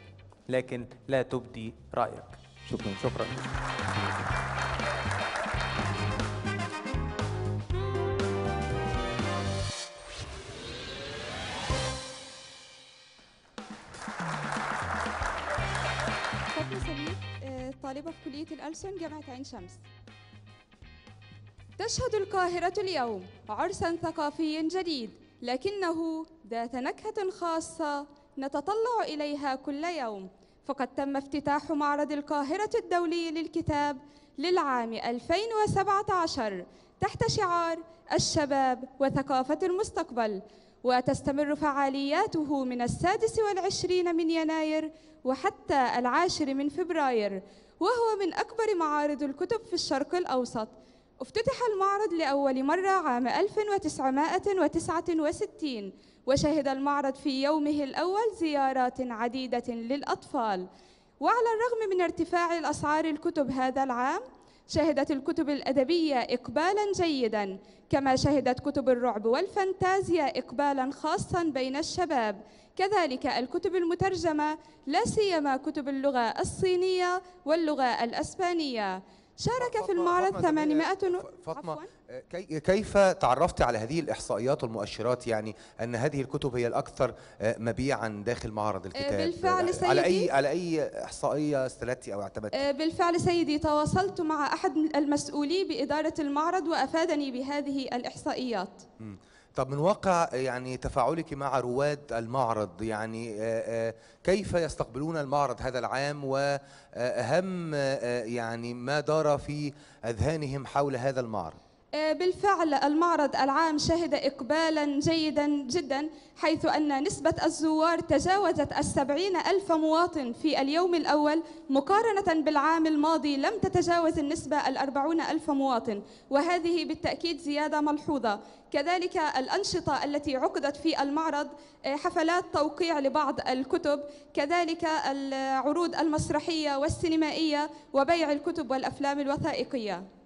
لكن لا تبدي رأيك. شكرا شكرا. سمير آه، طالبة في كلية الألسن جامعة عين شمس. تشهد القاهرة اليوم عرسا ثقافيا جديد لكنه ذات نكهة خاصة نتطلع إليها كل يوم. فقد تم افتتاح معرض القاهرة الدولي للكتاب للعام 2017 تحت شعار الشباب وثقافة المستقبل وتستمر فعالياته من السادس والعشرين من يناير وحتى العاشر من فبراير وهو من أكبر معارض الكتب في الشرق الأوسط. افتتح المعرض لأول مرة عام 1969 وشهد المعرض في يومه الأول زيارات عديدة للأطفال. وعلى الرغم من ارتفاع الأسعار الكتب هذا العام شهدت الكتب الأدبية إقبالا جيدا كما شهدت كتب الرعب والفانتازيا إقبالا خاصا بين الشباب. كذلك الكتب المترجمة لا سيما كتب اللغة الصينية واللغة الأسبانية. شارك في المعرض فاطمة، 800 و- فاطمة عفواً. آه، كي- كيف تعرفت على هذه الإحصائيات والمؤشرات يعني أن هذه الكتب هي الأكثر آه، مبيعا داخل معرض الكتاب بالفعل آه، على سيدي. اي على أي إحصائية استندتي أو اعتمدتي آه، بالفعل سيدي تواصلت مع أحد المسؤولي بإدارة المعرض وأفادني بهذه الإحصائيات مم. طب من واقع يعني تفاعلك مع رواد المعرض يعني آه، آه، كيف يستقبلون المعرض هذا العام؟ وأهم يعني ما دار في أذهانهم حول هذا المعرض؟ آه، بالفعل المعرض العام شهد إقبالا جيدا جدا حيث أن نسبة الزوار تجاوزت السبعين ألف مواطن في اليوم الأول مقارنة بالعام الماضي لم تتجاوز النسبة الأربعون ألف مواطن وهذه بالتأكيد زيادة ملحوظة. كذلك الأنشطة التي عقدت في المعرض آه، حفلات توقيع لبعض الكتب كذلك العروض المسرحية والسينمائية وبيع الكتب والأفلام الوثائقية. آه،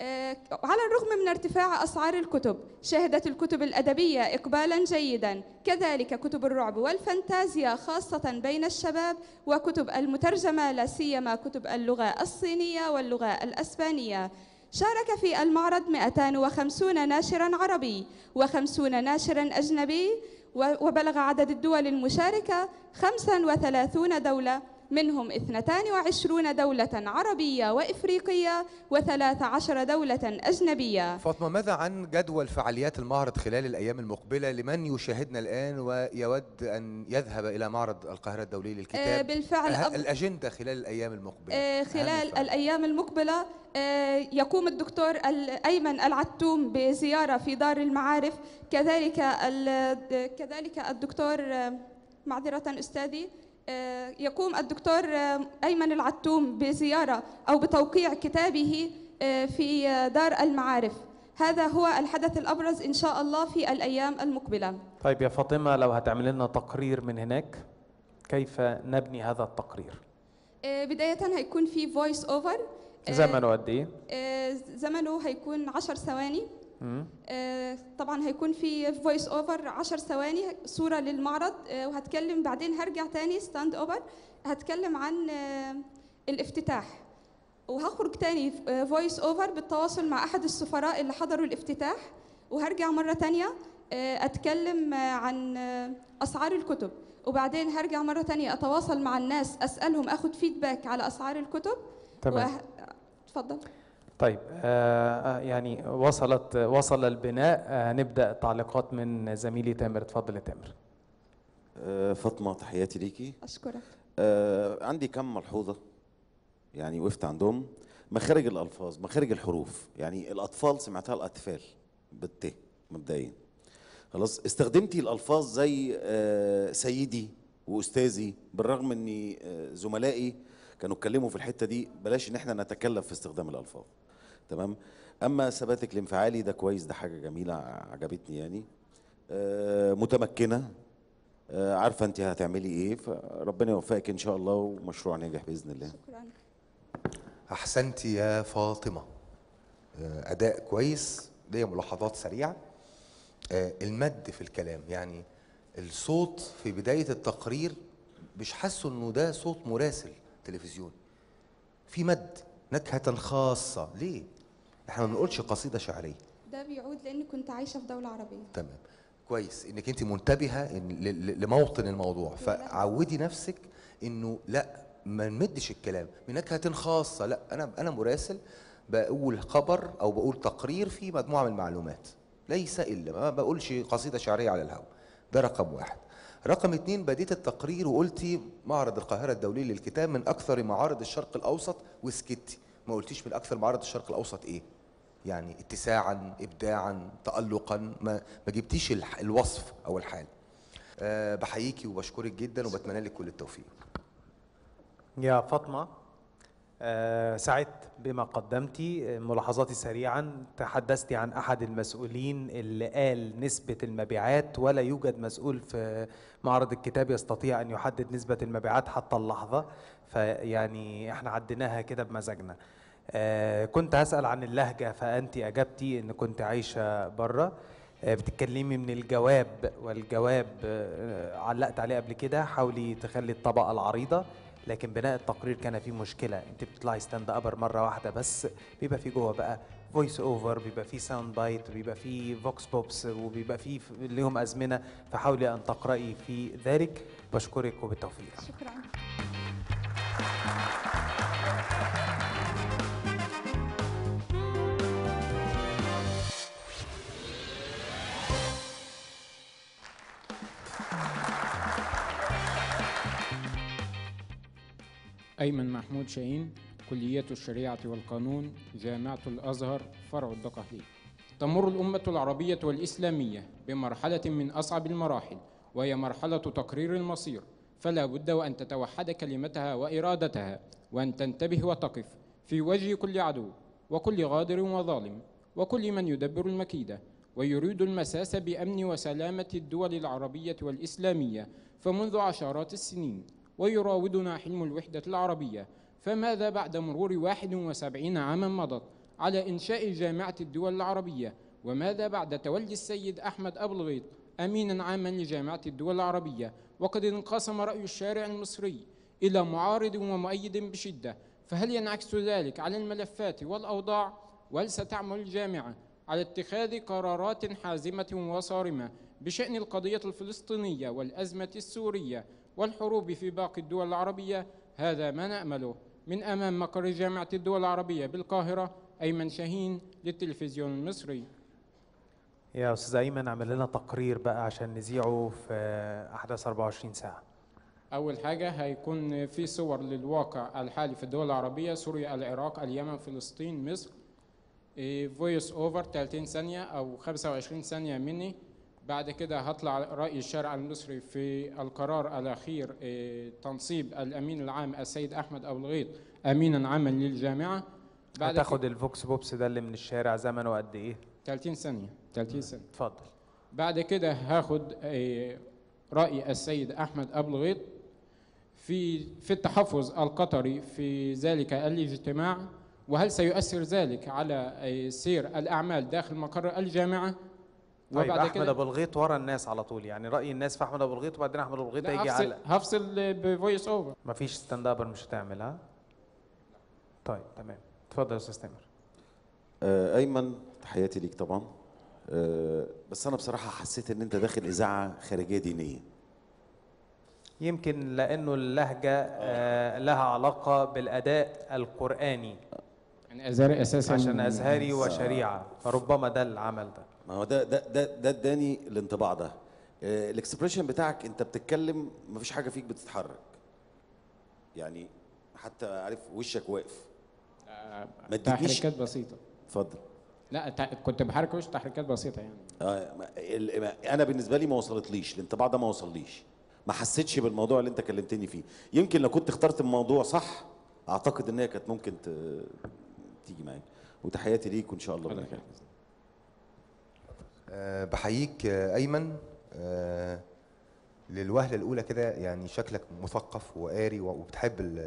على الرغم من ارتفاع أسعار الكتب شهدت الكتب الأدبية إقبالا جيدا. كذلك كتب الرعب والفانتازيا خاصة بين الشباب وكتب المترجمة لا سيما كتب اللغة الصينية واللغة الأسبانية. شارك في المعرض 250 ناشرا عربي و50 ناشرا أجنبي وبلغ عدد الدول المشاركة 35 دولة. منهم 22 دولة عربية وإفريقية و13 دولة أجنبية. فاطمة ماذا عن جدول فعاليات المعرض خلال الأيام المقبلة؟ لمن يشاهدنا الآن ويود أن يذهب إلى معرض القاهرة الدولي آه، للكتاب بالفعل أه- الأجندة خلال الأيام المقبلة. آه، أهم خلال. الأيام المقبلة آه، يقوم الدكتور ال- أيمن العتوم بزيارة في دار المعارف. كذلك كذلك الدكتور آه، معذرة أستاذي آه، يقوم الدكتور آه، أيمن العتوم بزيارة أو بتوقيع كتابه آه، في آه، دار المعارف. هذا هو الحدث الأبرز إن شاء الله في الأيام المقبلة. طيب يا فاطمة لو هتعمل لنا تقرير من هناك كيف نبني هذا التقرير؟ آه، بداية هيكون في voice over زمنه قد إيه؟ زمنه هيكون 10 ثواني. آه، طبعا هيكون في voice over 10 ثواني صورة للمعرض آه، وهتكلم بعدين هرجع تاني stand upper هتكلم عن آه، الافتتاح. وهخرج تاني voice over بالتواصل مع أحد السفراء اللي حضروا الافتتاح. وهرجع مرة تانية آه، أتكلم آه، عن آه، أسعار الكتب. وبعدين هرجع مرة تانية أتواصل مع الناس أسألهم آخد فيدباك على أسعار الكتب. تمام. اتفضل. طيب آه آه، يعني وصلت وصل البناء. آه نبدأ تعليقات من زميلي تامر. اتفضل يا تامر. آه، فاطمة تحياتي ليكي. أشكرك. آه، عندي كم ملحوظة؟ يعني وقفت عندهم. مخارج الألفاظ مخارج الحروف. يعني الأطفال سمعتها الأطفال بالت مبدئيا. خلاص استخدمتي الألفاظ زي آه، سيدي وأستاذي بالرغم ان آه، زملائي كانوا اتكلموا في الحتة دي. بلاش إن إحنا نتكلف في استخدام الألفاظ. تمام؟ أما ثباتك الانفعالي ده كويس ده حاجة جميلة عجبتني يعني. آه، متمكنة. آه، عارفة أنت هتعملي إيه فربنا يوفقك إن شاء الله ومشروع ناجح بإذن الله. شكرا. احسنت يا فاطمة. آه، أداء كويس ليا ملاحظات سريعة. المد في الكلام يعني الصوت في بداية التقرير مش حاسه إنه ده صوت مراسل تلفزيوني في مد نكهة خاصة. ليه؟ إحنا ما بنقولش قصيدة شعرية. ده بيعود لاني كنت عايشة في دولة عربية. تمام. كويس. إنك أنت منتبهة إن لموطن الموضوع. فعودي نفسك إنه لأ ما نمدش الكلام. بنكهه خاصة. لأ أنا أنا مراسل بقول خبر أو بقول تقرير في مجموعة من المعلومات. ليس إلا ما بقولش قصيدة شعرية على الهواء ده رقم واحد. رقم اتنين بديت التقرير وقلتي معرض القاهرة الدولي للكتاب من أكثر معارض الشرق الأوسط وسكتي. ما قلتيش من أكثر معارض الشرق الأوسط إيه؟ يعني اتساعا ابداعا تالقا ما ما جبتيش الوصف أو الحال. أه بحييكي وبشكرك جدا وبتمنى لك كل التوفيق. يا فاطمة آه، سعدت بما قدمت آه، ملاحظاتي سريعا. تحدثت عن أحد المسؤولين اللي قال نسبة المبيعات ولا يوجد مسؤول في معرض الكتاب يستطيع أن يحدد نسبة المبيعات حتى اللحظة. فيعني إحنا عديناها كده بمزاجنا. كنت هسأل عن اللهجة فأنت أجبتي أن كنت عايشة بره آه، بتتكلمي من الجواب والجواب آه، علقت عليه قبل كده. حاولي تخلي الطبقة العريضة لكن بناء التقرير كان فيه مشكلة. أنت بتطلعي stand upper مرة واحدة بس بيبقى فيه جوه بقى voice over بيبقى فيه sound bite بيبقى فيه vox pops وبيبقى فيه ليهم أزمنة. فحاولي أن تقرأي في ذلك. بشكرك وبالتوفيق. شكرا. أيمن محمود شاهين كلية الشريعة والقانون جامعة الأزهر فرع الدقهلي. تمر الأمة العربية والإسلامية بمرحلة من أصعب المراحل وهي مرحلة تقرير المصير. فلا بد وأن تتوحد كلمتها وإرادتها وأن تنتبه وتقف في وجه كل عدو وكل غادر وظالم وكل من يدبر المكيدة ويريد المساس بأمن وسلامة الدول العربية والإسلامية. فمنذ عشرات السنين ويراودنا حلم الوحدة العربية. فماذا بعد مرور 71 عاما مضت على إنشاء جامعة الدول العربية؟ وماذا بعد تولي السيد أحمد أبو الغيط أمينا عاما لجامعة الدول العربية؟ وقد انقسم رأي الشارع المصري إلى معارض ومؤيد بشدة. فهل ينعكس ذلك على الملفات والأوضاع؟ وهل ستعمل الجامعة على اتخاذ قرارات حازمة وصارمة بشأن القضية الفلسطينية والأزمة السورية؟ والحروب في باقي الدول العربية هذا ما نأمله من أمام مقر جامعة الدول العربية بالقاهرة أيمن شاهين للتلفزيون المصري. يا أستاذ أيمن اعمل لنا تقرير بقى عشان نذيعه في أحداث 24 ساعة. أول حاجة هيكون في صور للواقع الحالي في الدول العربية سوريا العراق اليمن فلسطين مصر. voice over 30 ثانية أو 25 ثانية مني. بعد كده هطلع رأي الشارع المصري في القرار الأخير إيه، تنصيب الأمين العام السيد أحمد أبو الغيط أمينا عاما للجامعة. بعد هتاخد ال vox pops ده اللي من الشارع زمنه قد إيه؟ 30 ثانية 30 ثانية. اتفضل. بعد كده هاخد آه، رأي السيد أحمد أبو الغيط في في التحفظ القطري في ذلك الاجتماع وهل سيؤثر ذلك على آه، سير الأعمال داخل مقر الجامعة؟ طيب أحمد أبو الغيط ورا الناس على طول يعني رأي الناس في أحمد أبو الغيط وبعدين أحمد أبو الغيط هيجي هفصل, على هفصل ب voice over مفيش stand upper مش هتعملها طيب تمام. اتفضل يا أستاذ تامر. آه، أيمن تحياتي ليك طبعا. آه، بس أنا بصراحة حسيت إن أنت داخل إذاعة خارجية دينية. يمكن لأنه اللهجة آه، لها علاقة بالأداء القرآني. يعني أزهري أساسا عشان أزهري وشريعة فربما ده العمل ده. ما هو ده ده ده ده اداني الانطباع ده. آه، الاكسبريشن بتاعك انت بتتكلم مفيش حاجة فيك بتتحرك. يعني حتى عارف وشك واقف. ما ادتنيش تحريكات بسيطة. اتفضل. لا كنت بحرك وش تحريكات بسيطة يعني. آه، ما- ما- أنا بالنسبة لي ما وصلتليش. الانطباع ده ما وصليش ما حسيتش بالموضوع اللي انت كلمتني فيه. يمكن لو كنت اخترت الموضوع صح أعتقد إن هي كانت ممكن ت... تيجي معاك وتحياتي ليك وإن شاء الله بالخير آه، بحييك آه، أيمن. آه، للوهلة الأولى كده يعني شكلك مثقف وقاري وبتحب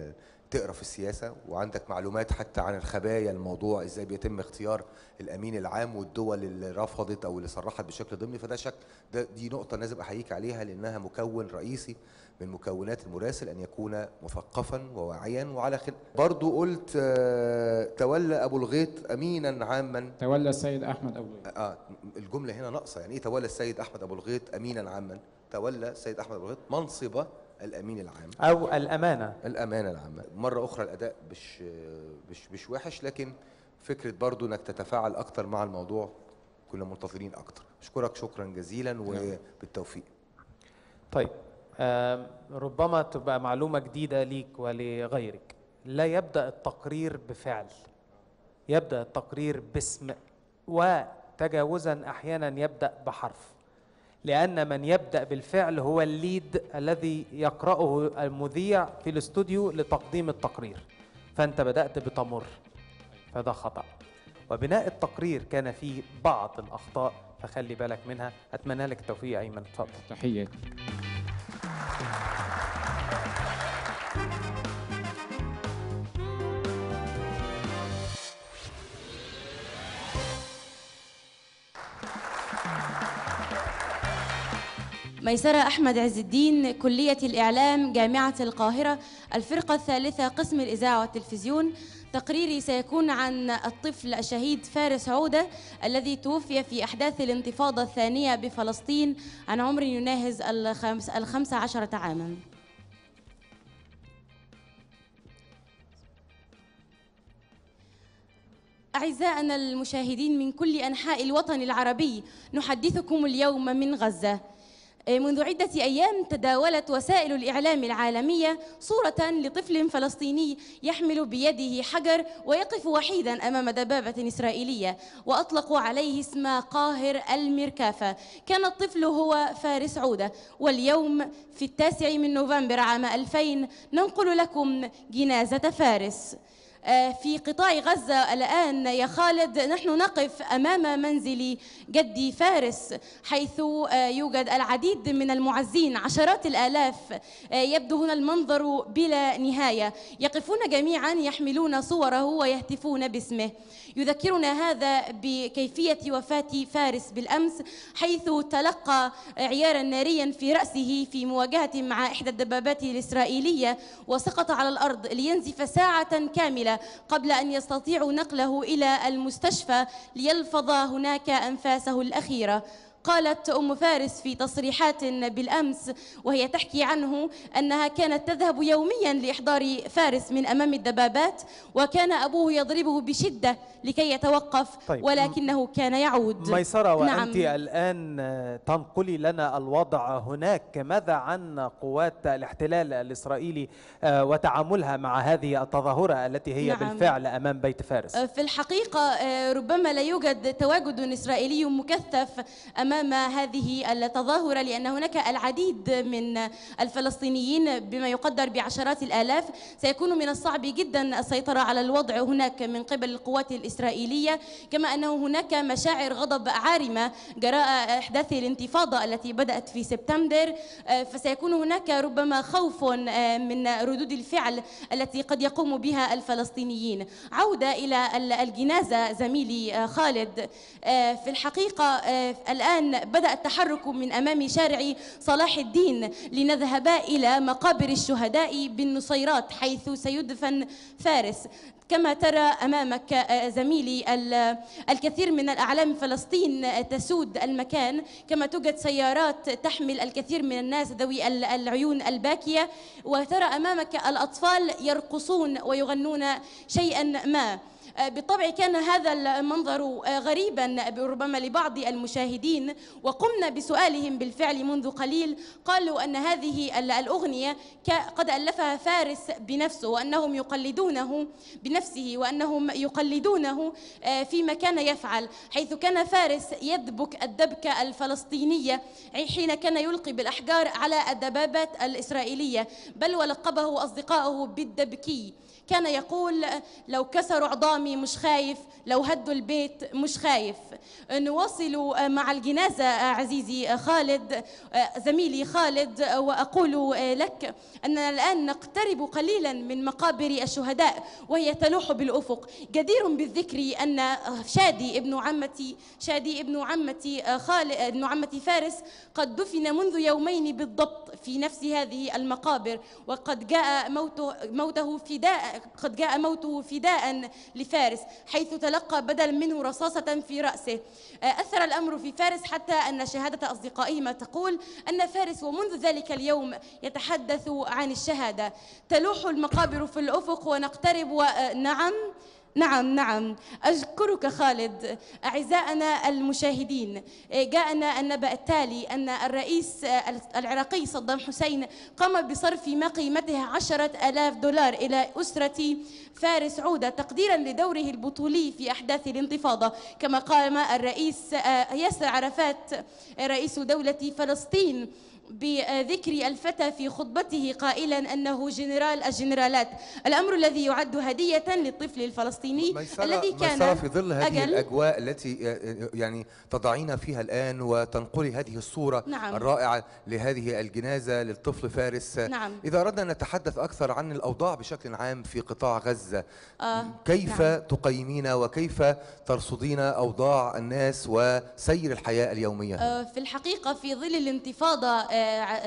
تقرأ في السياسة وعندك معلومات حتى عن الخبايا الموضوع إزاي بيتم اختيار الأمين العام والدول اللي رفضت أو اللي صرحت بشكل ضمني فده شك ده دي نقطة لازم أحييك عليها لأنها مكون رئيسي. من مكونات المراسل أن يكون مثقفا وواعيا وعلى خل... برضو قلت آه، تولى أبو الغيط امينا عاما. تولى السيد أحمد أبو الغيط. آه الجملة هنا ناقصة. يعني إيه تولى السيد أحمد أبو الغيط امينا عاما؟ تولى السيد أحمد أبو الغيط منصب الأمين العام. أو الأمانة. الأمانة العامة. مرة أخرى الأداء مش مش مش وحش لكن فكرة برضو إنك تتفاعل أكتر مع الموضوع كنا منتظرين أكتر. أشكرك شكرا جزيلا وبالتوفيق. طيب. ربما تبقى معلومة جديدة ليك ولغيرك. لا يبدأ التقرير بفعل. يبدأ التقرير باسم وتجاوزا أحيانا يبدأ بحرف. لأن من يبدأ بالفعل هو الليد الذي يقرأه المذيع في الاستوديو لتقديم التقرير. فأنت بدأت بتمر. فده خطأ. وبناء التقرير كان فيه بعض الأخطاء فخلي بالك منها. أتمنى لك التوفيق أيمن. اتفضل. تحياتي. ميسرة أحمد عز الدين كلية الإعلام جامعة القاهرة الفرقة الثالثة قسم الإذاعة والتلفزيون. تقريري سيكون عن الطفل الشهيد فارس عودة الذي توفي في أحداث الانتفاضة الثانية بفلسطين. عن عمر يناهز الخمس, الخمس عشرة عاماً. أعزائنا المشاهدين من كل أنحاء الوطن العربي نحدثكم اليوم من غزة. منذ عدة أيام تداولت وسائل الإعلام العالمية صورة لطفل فلسطيني يحمل بيده حجر ويقف وحيدا أمام دبابة إسرائيلية وأطلقوا عليه اسم قاهر المركافة كان الطفل هو فارس عودة. واليوم في التاسع من نوفمبر عام 2000 ننقل لكم جنازة فارس. آه، في قطاع غزة الآن يا خالد نحن نقف أمام منزل جدي فارس حيث آه، يوجد العديد من المعزين عشرات الآلاف آه، يبدو هنا المنظر بلا نهاية. يقفون جميعا يحملون صوره ويهتفون باسمه. يذكرنا هذا بكيفية وفاة فارس بالأمس حيث تلقى عيارا ناريا في رأسه في مواجهة مع إحدى الدبابات الإسرائيلية وسقط على الأرض لينزف ساعة كاملة. قبل أن يستطيعوا نقله إلى المستشفى ليلفظ هناك أنفاسه الأخيرة. قالت أم فارس في تصريحات بالأمس وهي تحكي عنه أنها كانت تذهب يوميا لإحضار فارس من أمام الدبابات وكان أبوه يضربه بشدة لكي يتوقف طيب. ولكنه كان يعود ميسرة وأنت نعم. الآن تنقلي لنا الوضع هناك ماذا عن قوات الاحتلال الإسرائيلي آه، وتعاملها مع هذه التظاهرة التي هي نعم. بالفعل أمام بيت فارس في الحقيقة آه، ربما لا يوجد تواجد إسرائيلي مكثف أمام هذه التظاهرة لأن هناك العديد من الفلسطينيين بما يقدر بعشرات الآلاف. سيكون من الصعب جدا السيطرة على الوضع هناك من قبل القوات الإسرائيلية كما أنه هناك مشاعر غضب عارمة جراء أحداث الانتفاضة التي بدأت في سبتمبر. فسيكون هناك ربما خوف آه، من ردود الفعل التي قد يقوم بها الفلسطينيين. عودة إلى ال- الجنازة زميلي آه، خالد. آه، في الحقيقة آه، الآن بدأ التحرك من أمام شارع صلاح الدين لنذهب إلى مقابر الشهداء بالنصيرات حيث سيدفن فارس. كما ترى أمامك آه، زميلي ال- الكثير من الأعلام فلسطين آه، تسود المكان. كما توجد سيارات تحمل الكثير من الناس ذوي ال- العيون الباكية. وترى أمامك الأطفال يرقصون ويغنون شيئا ما. بالطبع كان هذا المنظر آه، غريبا ربما لبعض المشاهدين. وقمنا بسؤالهم بالفعل منذ قليل. قالوا أن هذه ال- الأغنية ك- قد الفها فارس بنفسه وأنهم يقلدونه بنفسه وأنهم يقلدونه آه، فيما كان يفعل حيث كان فارس يدبك الدبكة الفلسطينية حين كان يلقي بالأحجار على الدبابات الإسرائيلية. بل ولقبه اصدقائه بالدبكي. كان يقول لو كسروا عظامي مش خايف لو هدوا البيت مش خايف. نواصل مع الجنازة عزيزي خالد زميلي خالد وأقول لك أننا الآن نقترب قليلا من مقابر الشهداء وهي تلوح بالأفق. جدير بالذكر أن شادي ابن عمتي شادي ابن عمتي خالد ابن عمتي فارس قد دفن منذ يومين بالضبط في نفس هذه المقابر وقد جاء موته موته فداء قد جاء موته فداء لفارس حيث تلقى بدل منه رصاصة في رأسه. آه، أثر الأمر في فارس حتى أن شهادة أصدقائهما تقول أن فارس ومنذ ذلك اليوم يتحدث عن الشهادة. تلوح المقابر في الأفق ونقترب ونعم نعم نعم. أشكرك خالد. أعزائنا المشاهدين جاءنا النبأ التالي أن الرئيس العراقي صدام حسين قام بصرف ما قيمته عشرة ألاف دولار إلى أسرة فارس عودة تقديرا لدوره البطولي في أحداث الانتفاضة. كما قام الرئيس ياسر عرفات رئيس دولة فلسطين بذكر الفتى في خطبته قائلا أنه جنرال الجنرالات الأمر الذي يعد هدية للطفل الفلسطيني الذي كان في ظل هذه أجل الأجواء التي يعني تضعين فيها الآن وتنقلي هذه الصورة نعم. الرائعة لهذه الجنازة للطفل فارس نعم. إذا أردنا أن نتحدث أكثر عن الأوضاع بشكل عام في قطاع غزة آه كيف نعم. تقيمين وكيف ترصدين أوضاع الناس وسير الحياة اليومية آه، في الحقيقة في ظل الانتفاضة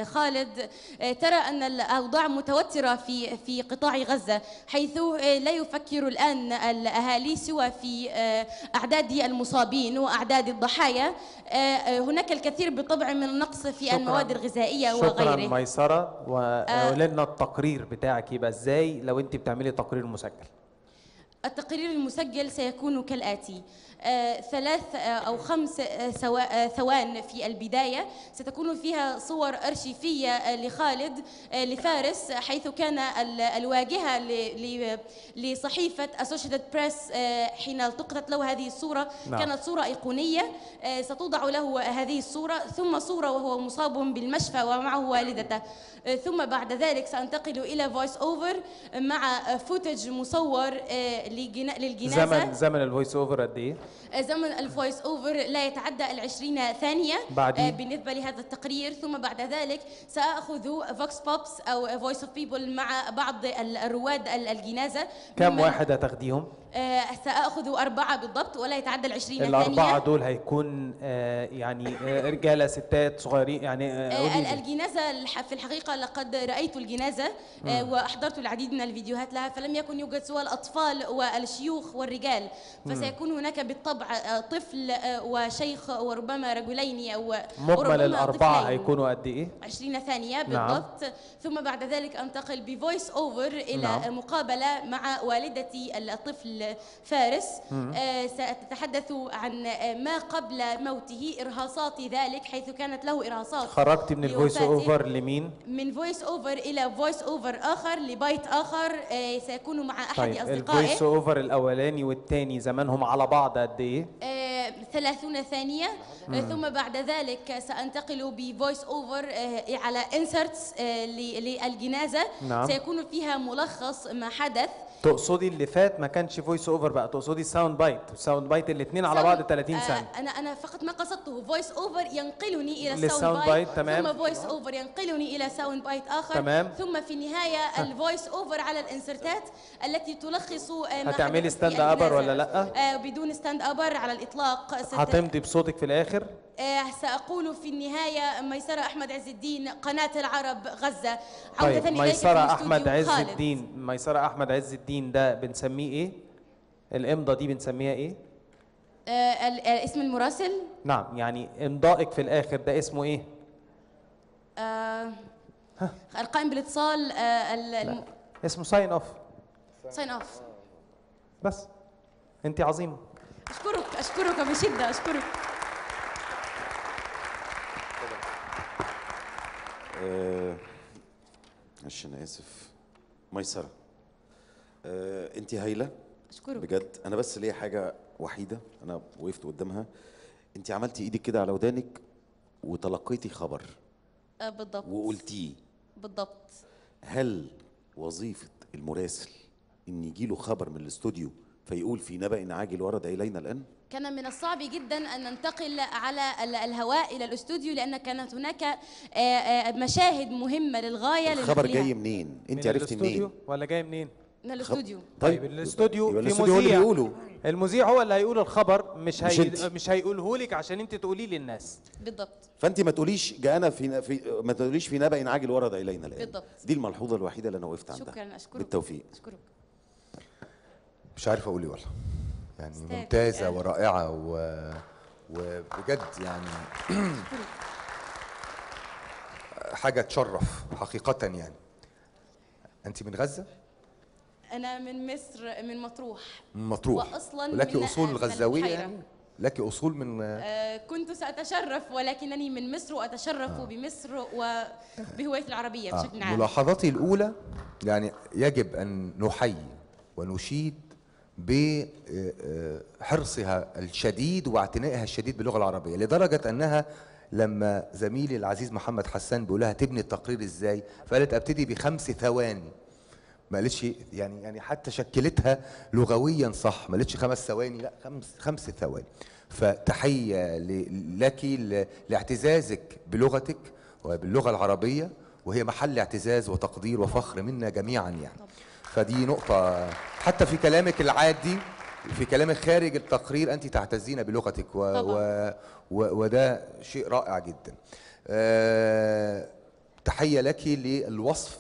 خالد آه، ترى أن الأوضاع متوترة في في قطاع غزة حيث آه، لا يفكر الآن الأهالي سوى في آه، أعداد المصابين وأعداد الضحايا. آه، آه، هناك الكثير بالطبع من النقص في شكراً. المواد الغذائية شكرا وغيره. ميسرة. وقولي لنا التقرير بتاعك يبقى إزاي لو أنت بتعملي تقرير مسجل؟ التقرير المسجل سيكون كالآتي. آه، ثلاث آه، أو خمس آه، آه، ثوان في البداية. ستكون فيها صور أرشيفية آه، لخالد آه، لفارس حيث كان ال- الواجهة لصحيفة أسوشيتد بريس حين التقطت له هذه الصورة. نعم. كانت صورة أيقونية آه، ستوضع له هذه الصورة. ثم صورة وهو مصاب بالمشفى ومعه والدته. آه، ثم بعد ذلك سأنتقل إلى voice over مع footage مصور آه، لجنا- للجنازة. زمن زمن ال voice over قد إيه؟ زمن ال voice over لا يتعدى العشرين ثانية بعدين؟ آه، بالنسبة لهذا التقرير ثم بعد ذلك سأخذ vox pops أو voice of people مع بعض ال- الرواد ال- الجنازة كم واحد هتاخديهم؟ آه، سأخذ أربعة بالضبط ولا يتعدى العشرين الأربعة ثانية دول هيكون آه، يعني آه، رجالة ستات صغيرين يعني آه، آه،. الجنازة في الحقيقة لقد رأيت الجنازة آه،. وأحضرت العديد من الفيديوهات لها فلم يكن يوجد سوى الأطفال والشيوخ والرجال. فسيكون هناك بالطبع آه، طفل آه، وشيخ وربما رجلين أو مجمل الأربعة. هيكونوا قد إيه؟ 20 ثانية نعم. بالضبط ثم بعد ذلك أنتقل ب voice over إلى نعم. مقابلة مع والدتي الطفل فارس. آه، ستتحدث عن آه، ما قبل موته إرهاصات ذلك حيث كانت له إرهاصات خرجتي من ال voice. over لمين؟ من voice over إلى voice over آخر لبيت آخر آه، سيكون مع أحد طيب أصدقائه ال voice over الأولاني والتاني زمانهم على بعض قد إيه؟ آه، 30 ثانية آه،. ثم بعد ذلك سأنتقل ب voice over على inserts للجنازة نعم. سيكون فيها ملخص ما حدث تقصدي اللي فات ما كانش voice over بقى تقصدي sound bite sound bite الاثنين على بعض 30 آه، ثانية أنا أنا فقط ما قصدته voice over ينقلني إلى ال sound bite، تمام. ثم voice over ينقلني إلى sound bite آخر تمام. ثم في النهاية ال voice over على ال insertات التي تلخص آه، ما هتعملي stand upper. ولا لأ؟ آه، بدون stand upper على الإطلاق هتمضي بصوتك في الآخر؟ آه، سأقول في النهاية ميسرة أحمد عز الدين قناة العرب غزة عودة طيب ميسرة أحمد عز خالد. الدين ميسرة أحمد عز الدين ده بنسميه إيه؟ الإمضة دي بنسميها إيه؟ آه، آه، اسم المراسل نعم يعني إمضائك في الآخر ده اسمه إيه؟ آه، القائم بالاتصال آه، اسمه sign off sign off بس انت عظيمة أشكرك أشكرك بشدة أشكرك معلش أنا آسف. ميسره آه، انت هايلة؟ أشكرك. بجد. أنا بس ليا حاجة وحيدة أنا وقفت قدامها. انت عملتي إيدك كده على ودانك وتلقيتي خبر. آه، بالضبط. وقلتيه. بالضبط. هل وظيفة المراسل إن يجي له خبر من الاستوديو فيقول في نبأ عاجل ورد إلينا الآن؟ كان من الصعب جدا أن ننتقل على ال- الهواء إلى الاستوديو لأن كانت هناك آه، آه، مشاهد مهمة للغاية الخبر جاي منين؟ انت من عرفتي الاستوديو؟ منين ولا جاي منين؟ من الاستوديو. طيب. الاستوديو في الاستوديو هو اللي مذيع. بيقوله. المذيع هو اللي هيقول الخبر مش مش هي... انت. مش هيقوله لك عشان انت تقوليه للناس. بالضبط. فأنت ما تقوليش جاءنا في, في ما تقوليش في نبأ عاجل ورد إلينا الآن. بالضبط. دي الملحوظة الوحيدة اللي أنا وقفت عندها. شكرا أشكرك. بالتوفيق. أشكرك. مش عارف أقول إيه والله. يعني. ممتازة ورائعة و... وبجد يعني [CLEARS THROAT] حاجة تشرف حقيقة يعني أنت من غزة أنا من مصر من مطروح من مطروح واصلا من- أصول غزاوية. يعني لك أصول من آه، كنت سأتشرف ولكنني من مصر وأتشرف بمصر وبهويتي العربية آه. بشكل عام ملاحظتي الأولى يعني يجب أن نحيي ونشيد بحرصها الشديد واعتنائها الشديد باللغة العربية لدرجة أنها لما زميلي العزيز محمد حسان بيقول لها تبني التقرير إزاي؟ فقالت أبتدي بخمس ثواني. ما قالتش يعني يعني حتى شكلتها لغويا صح ما قالتش خمس ثواني لا خمس خمس ثواني. فتحية لك لاعتزازك بلغتك وباللغة العربية وهي محل اعتزاز وتقدير وفخر منا جميعا يعني. فدي نقطة. حتى في كلامك العادي في كلامك خارج التقرير أنت تعتزين بلغتك و و و وده شيء رائع جدا. آه، تحية لك للوصف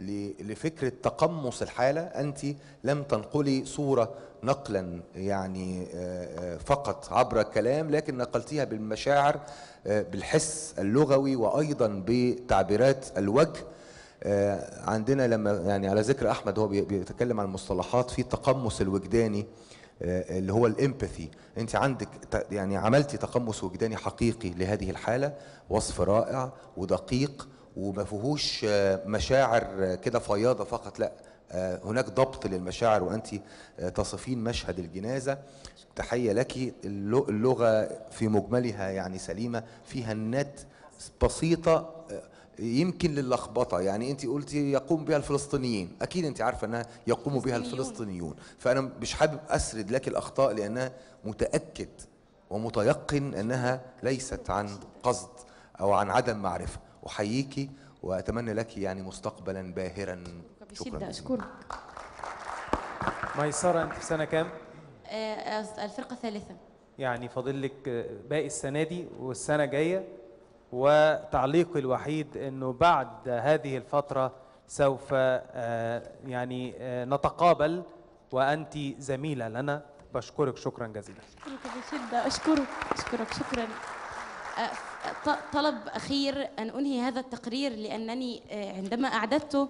ل- لفكره تقمص الحالة. أنت لم تنقلي صورة نقلا يعني آه، آه، فقط عبر الكلام لكن نقلتيها بالمشاعر آه، بالحس اللغوي وأيضا بتعبيرات الوجه. عندنا لما يعني على ذكر أحمد هو بي- بيتكلم عن المصطلحات في التقمص الوجداني آه، اللي هو الإمباثي. أنت عندك يعني عملتي تقمص وجداني حقيقي لهذه الحالة وصف رائع ودقيق وما فيهوش آه، مشاعر آه، كده فياضة فقط لا. آه، هناك ضبط للمشاعر وأنت آه، تصفين مشهد الجنازة. تحية لك اللغ- اللغة في مجملها يعني سليمة فيها النت بسيطة آه، يمكن للخبطة. يعني أنت قلتي يقوم بها الفلسطينيين. أكيد أنت عارفة أنها يقوم بها الفلسطينيون. فأنا مش حابب أسرد لك الأخطاء لأنها متأكد ومتيقن أنها ليست عن قصد أو عن عدم معرفة. احييكي وأتمنى لك يعني مستقبلا باهرا. شكرا. أشكرك. ميسرة أنت في سنة كام؟ آه، الفرقة الثالثه يعني فاضل لك باقي السنة دي والسنة جاية وتعليقي الوحيد إنه بعد هذه الفترة سوف آه، يعني آه، نتقابل وأنت زميلة لنا. بشكرك شكرا جزيلا. أشكرك بشدة. أشكرك. أشكرك. شكرا. ط- طلب أخير أن أنهي هذا التقرير لأنني عندما أعددته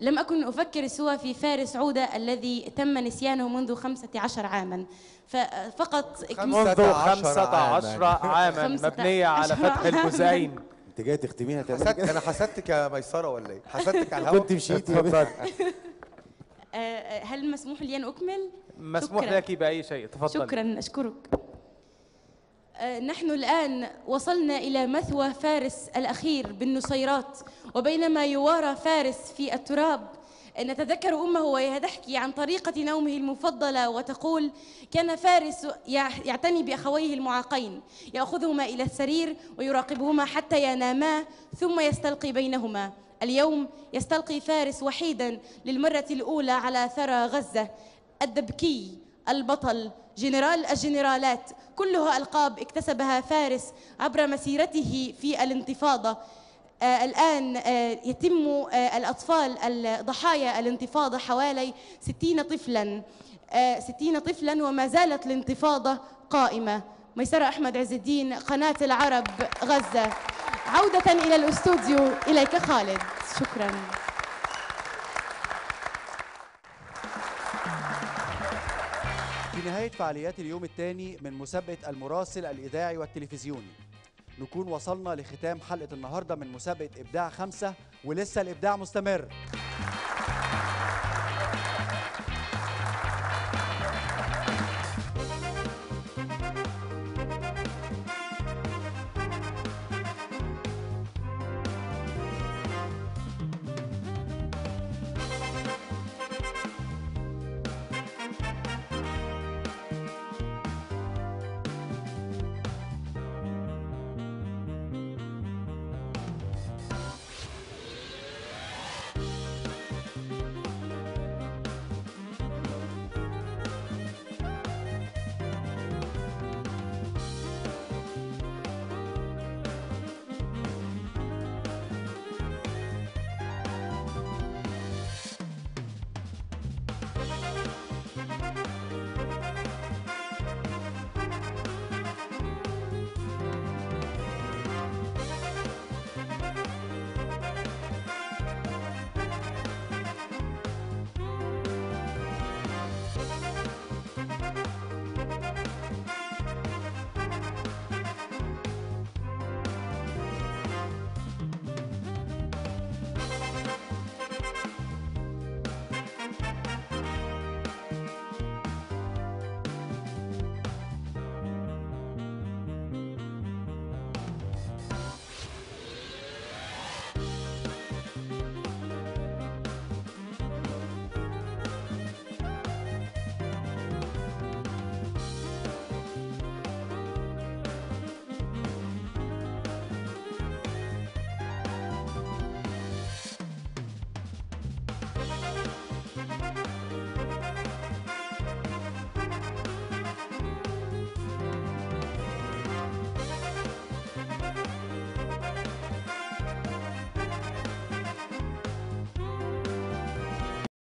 لم أكن أفكر سوى في فارس عودة الذي تم نسيانه منذ خمسة عشر عاما. ففقط منذ 15 عاما خمسة مبنية على فتح عاماً. الجزئين. أنت جاي تختميها حسدت كده؟ أنا حسدتك يا ميسرة ولا إيه؟ حسدتك على [LAUGHS] الهواء كنت مشيتي اتفضلي. [LAUGHS] أه، هل مسموح لي أن أكمل؟ مسموح. لك بأي شيء. تفضلي. شكرا أشكرك. آه، نحن الآن وصلنا إلى مثوى فارس الأخير بالنصيرات وبينما يوارى فارس في التراب. نتذكر أمه وهي تحكي عن طريقة نومه المفضلة وتقول كان فارس يع- يعتني بأخويه المعاقين يأخذهما إلى السرير ويراقبهما حتى يناما ثم يستلقي بينهما. اليوم يستلقي فارس وحيدا للمرة الأولى على ثرى غزة الدبكي البطل جنرال الجنرالات كلها ألقاب اكتسبها فارس عبر مسيرته في الانتفاضة. آه الآن آه يتم آه الأطفال ال- ضحايا الانتفاضة حوالي ستين طفلا. آه ستين طفلا وما زالت الانتفاضة قائمة. ميسرة أحمد عز الدين قناة العرب غزة. عودة إلى الأستوديو إليك خالد. شكراً. في نهاية فعاليات اليوم الثاني من مسابقة المراسل الإذاعي والتلفزيوني. نكون وصلنا لختام حلقة النهاردة من مسابقة إبداع خمسة ولسه الإبداع مستمر.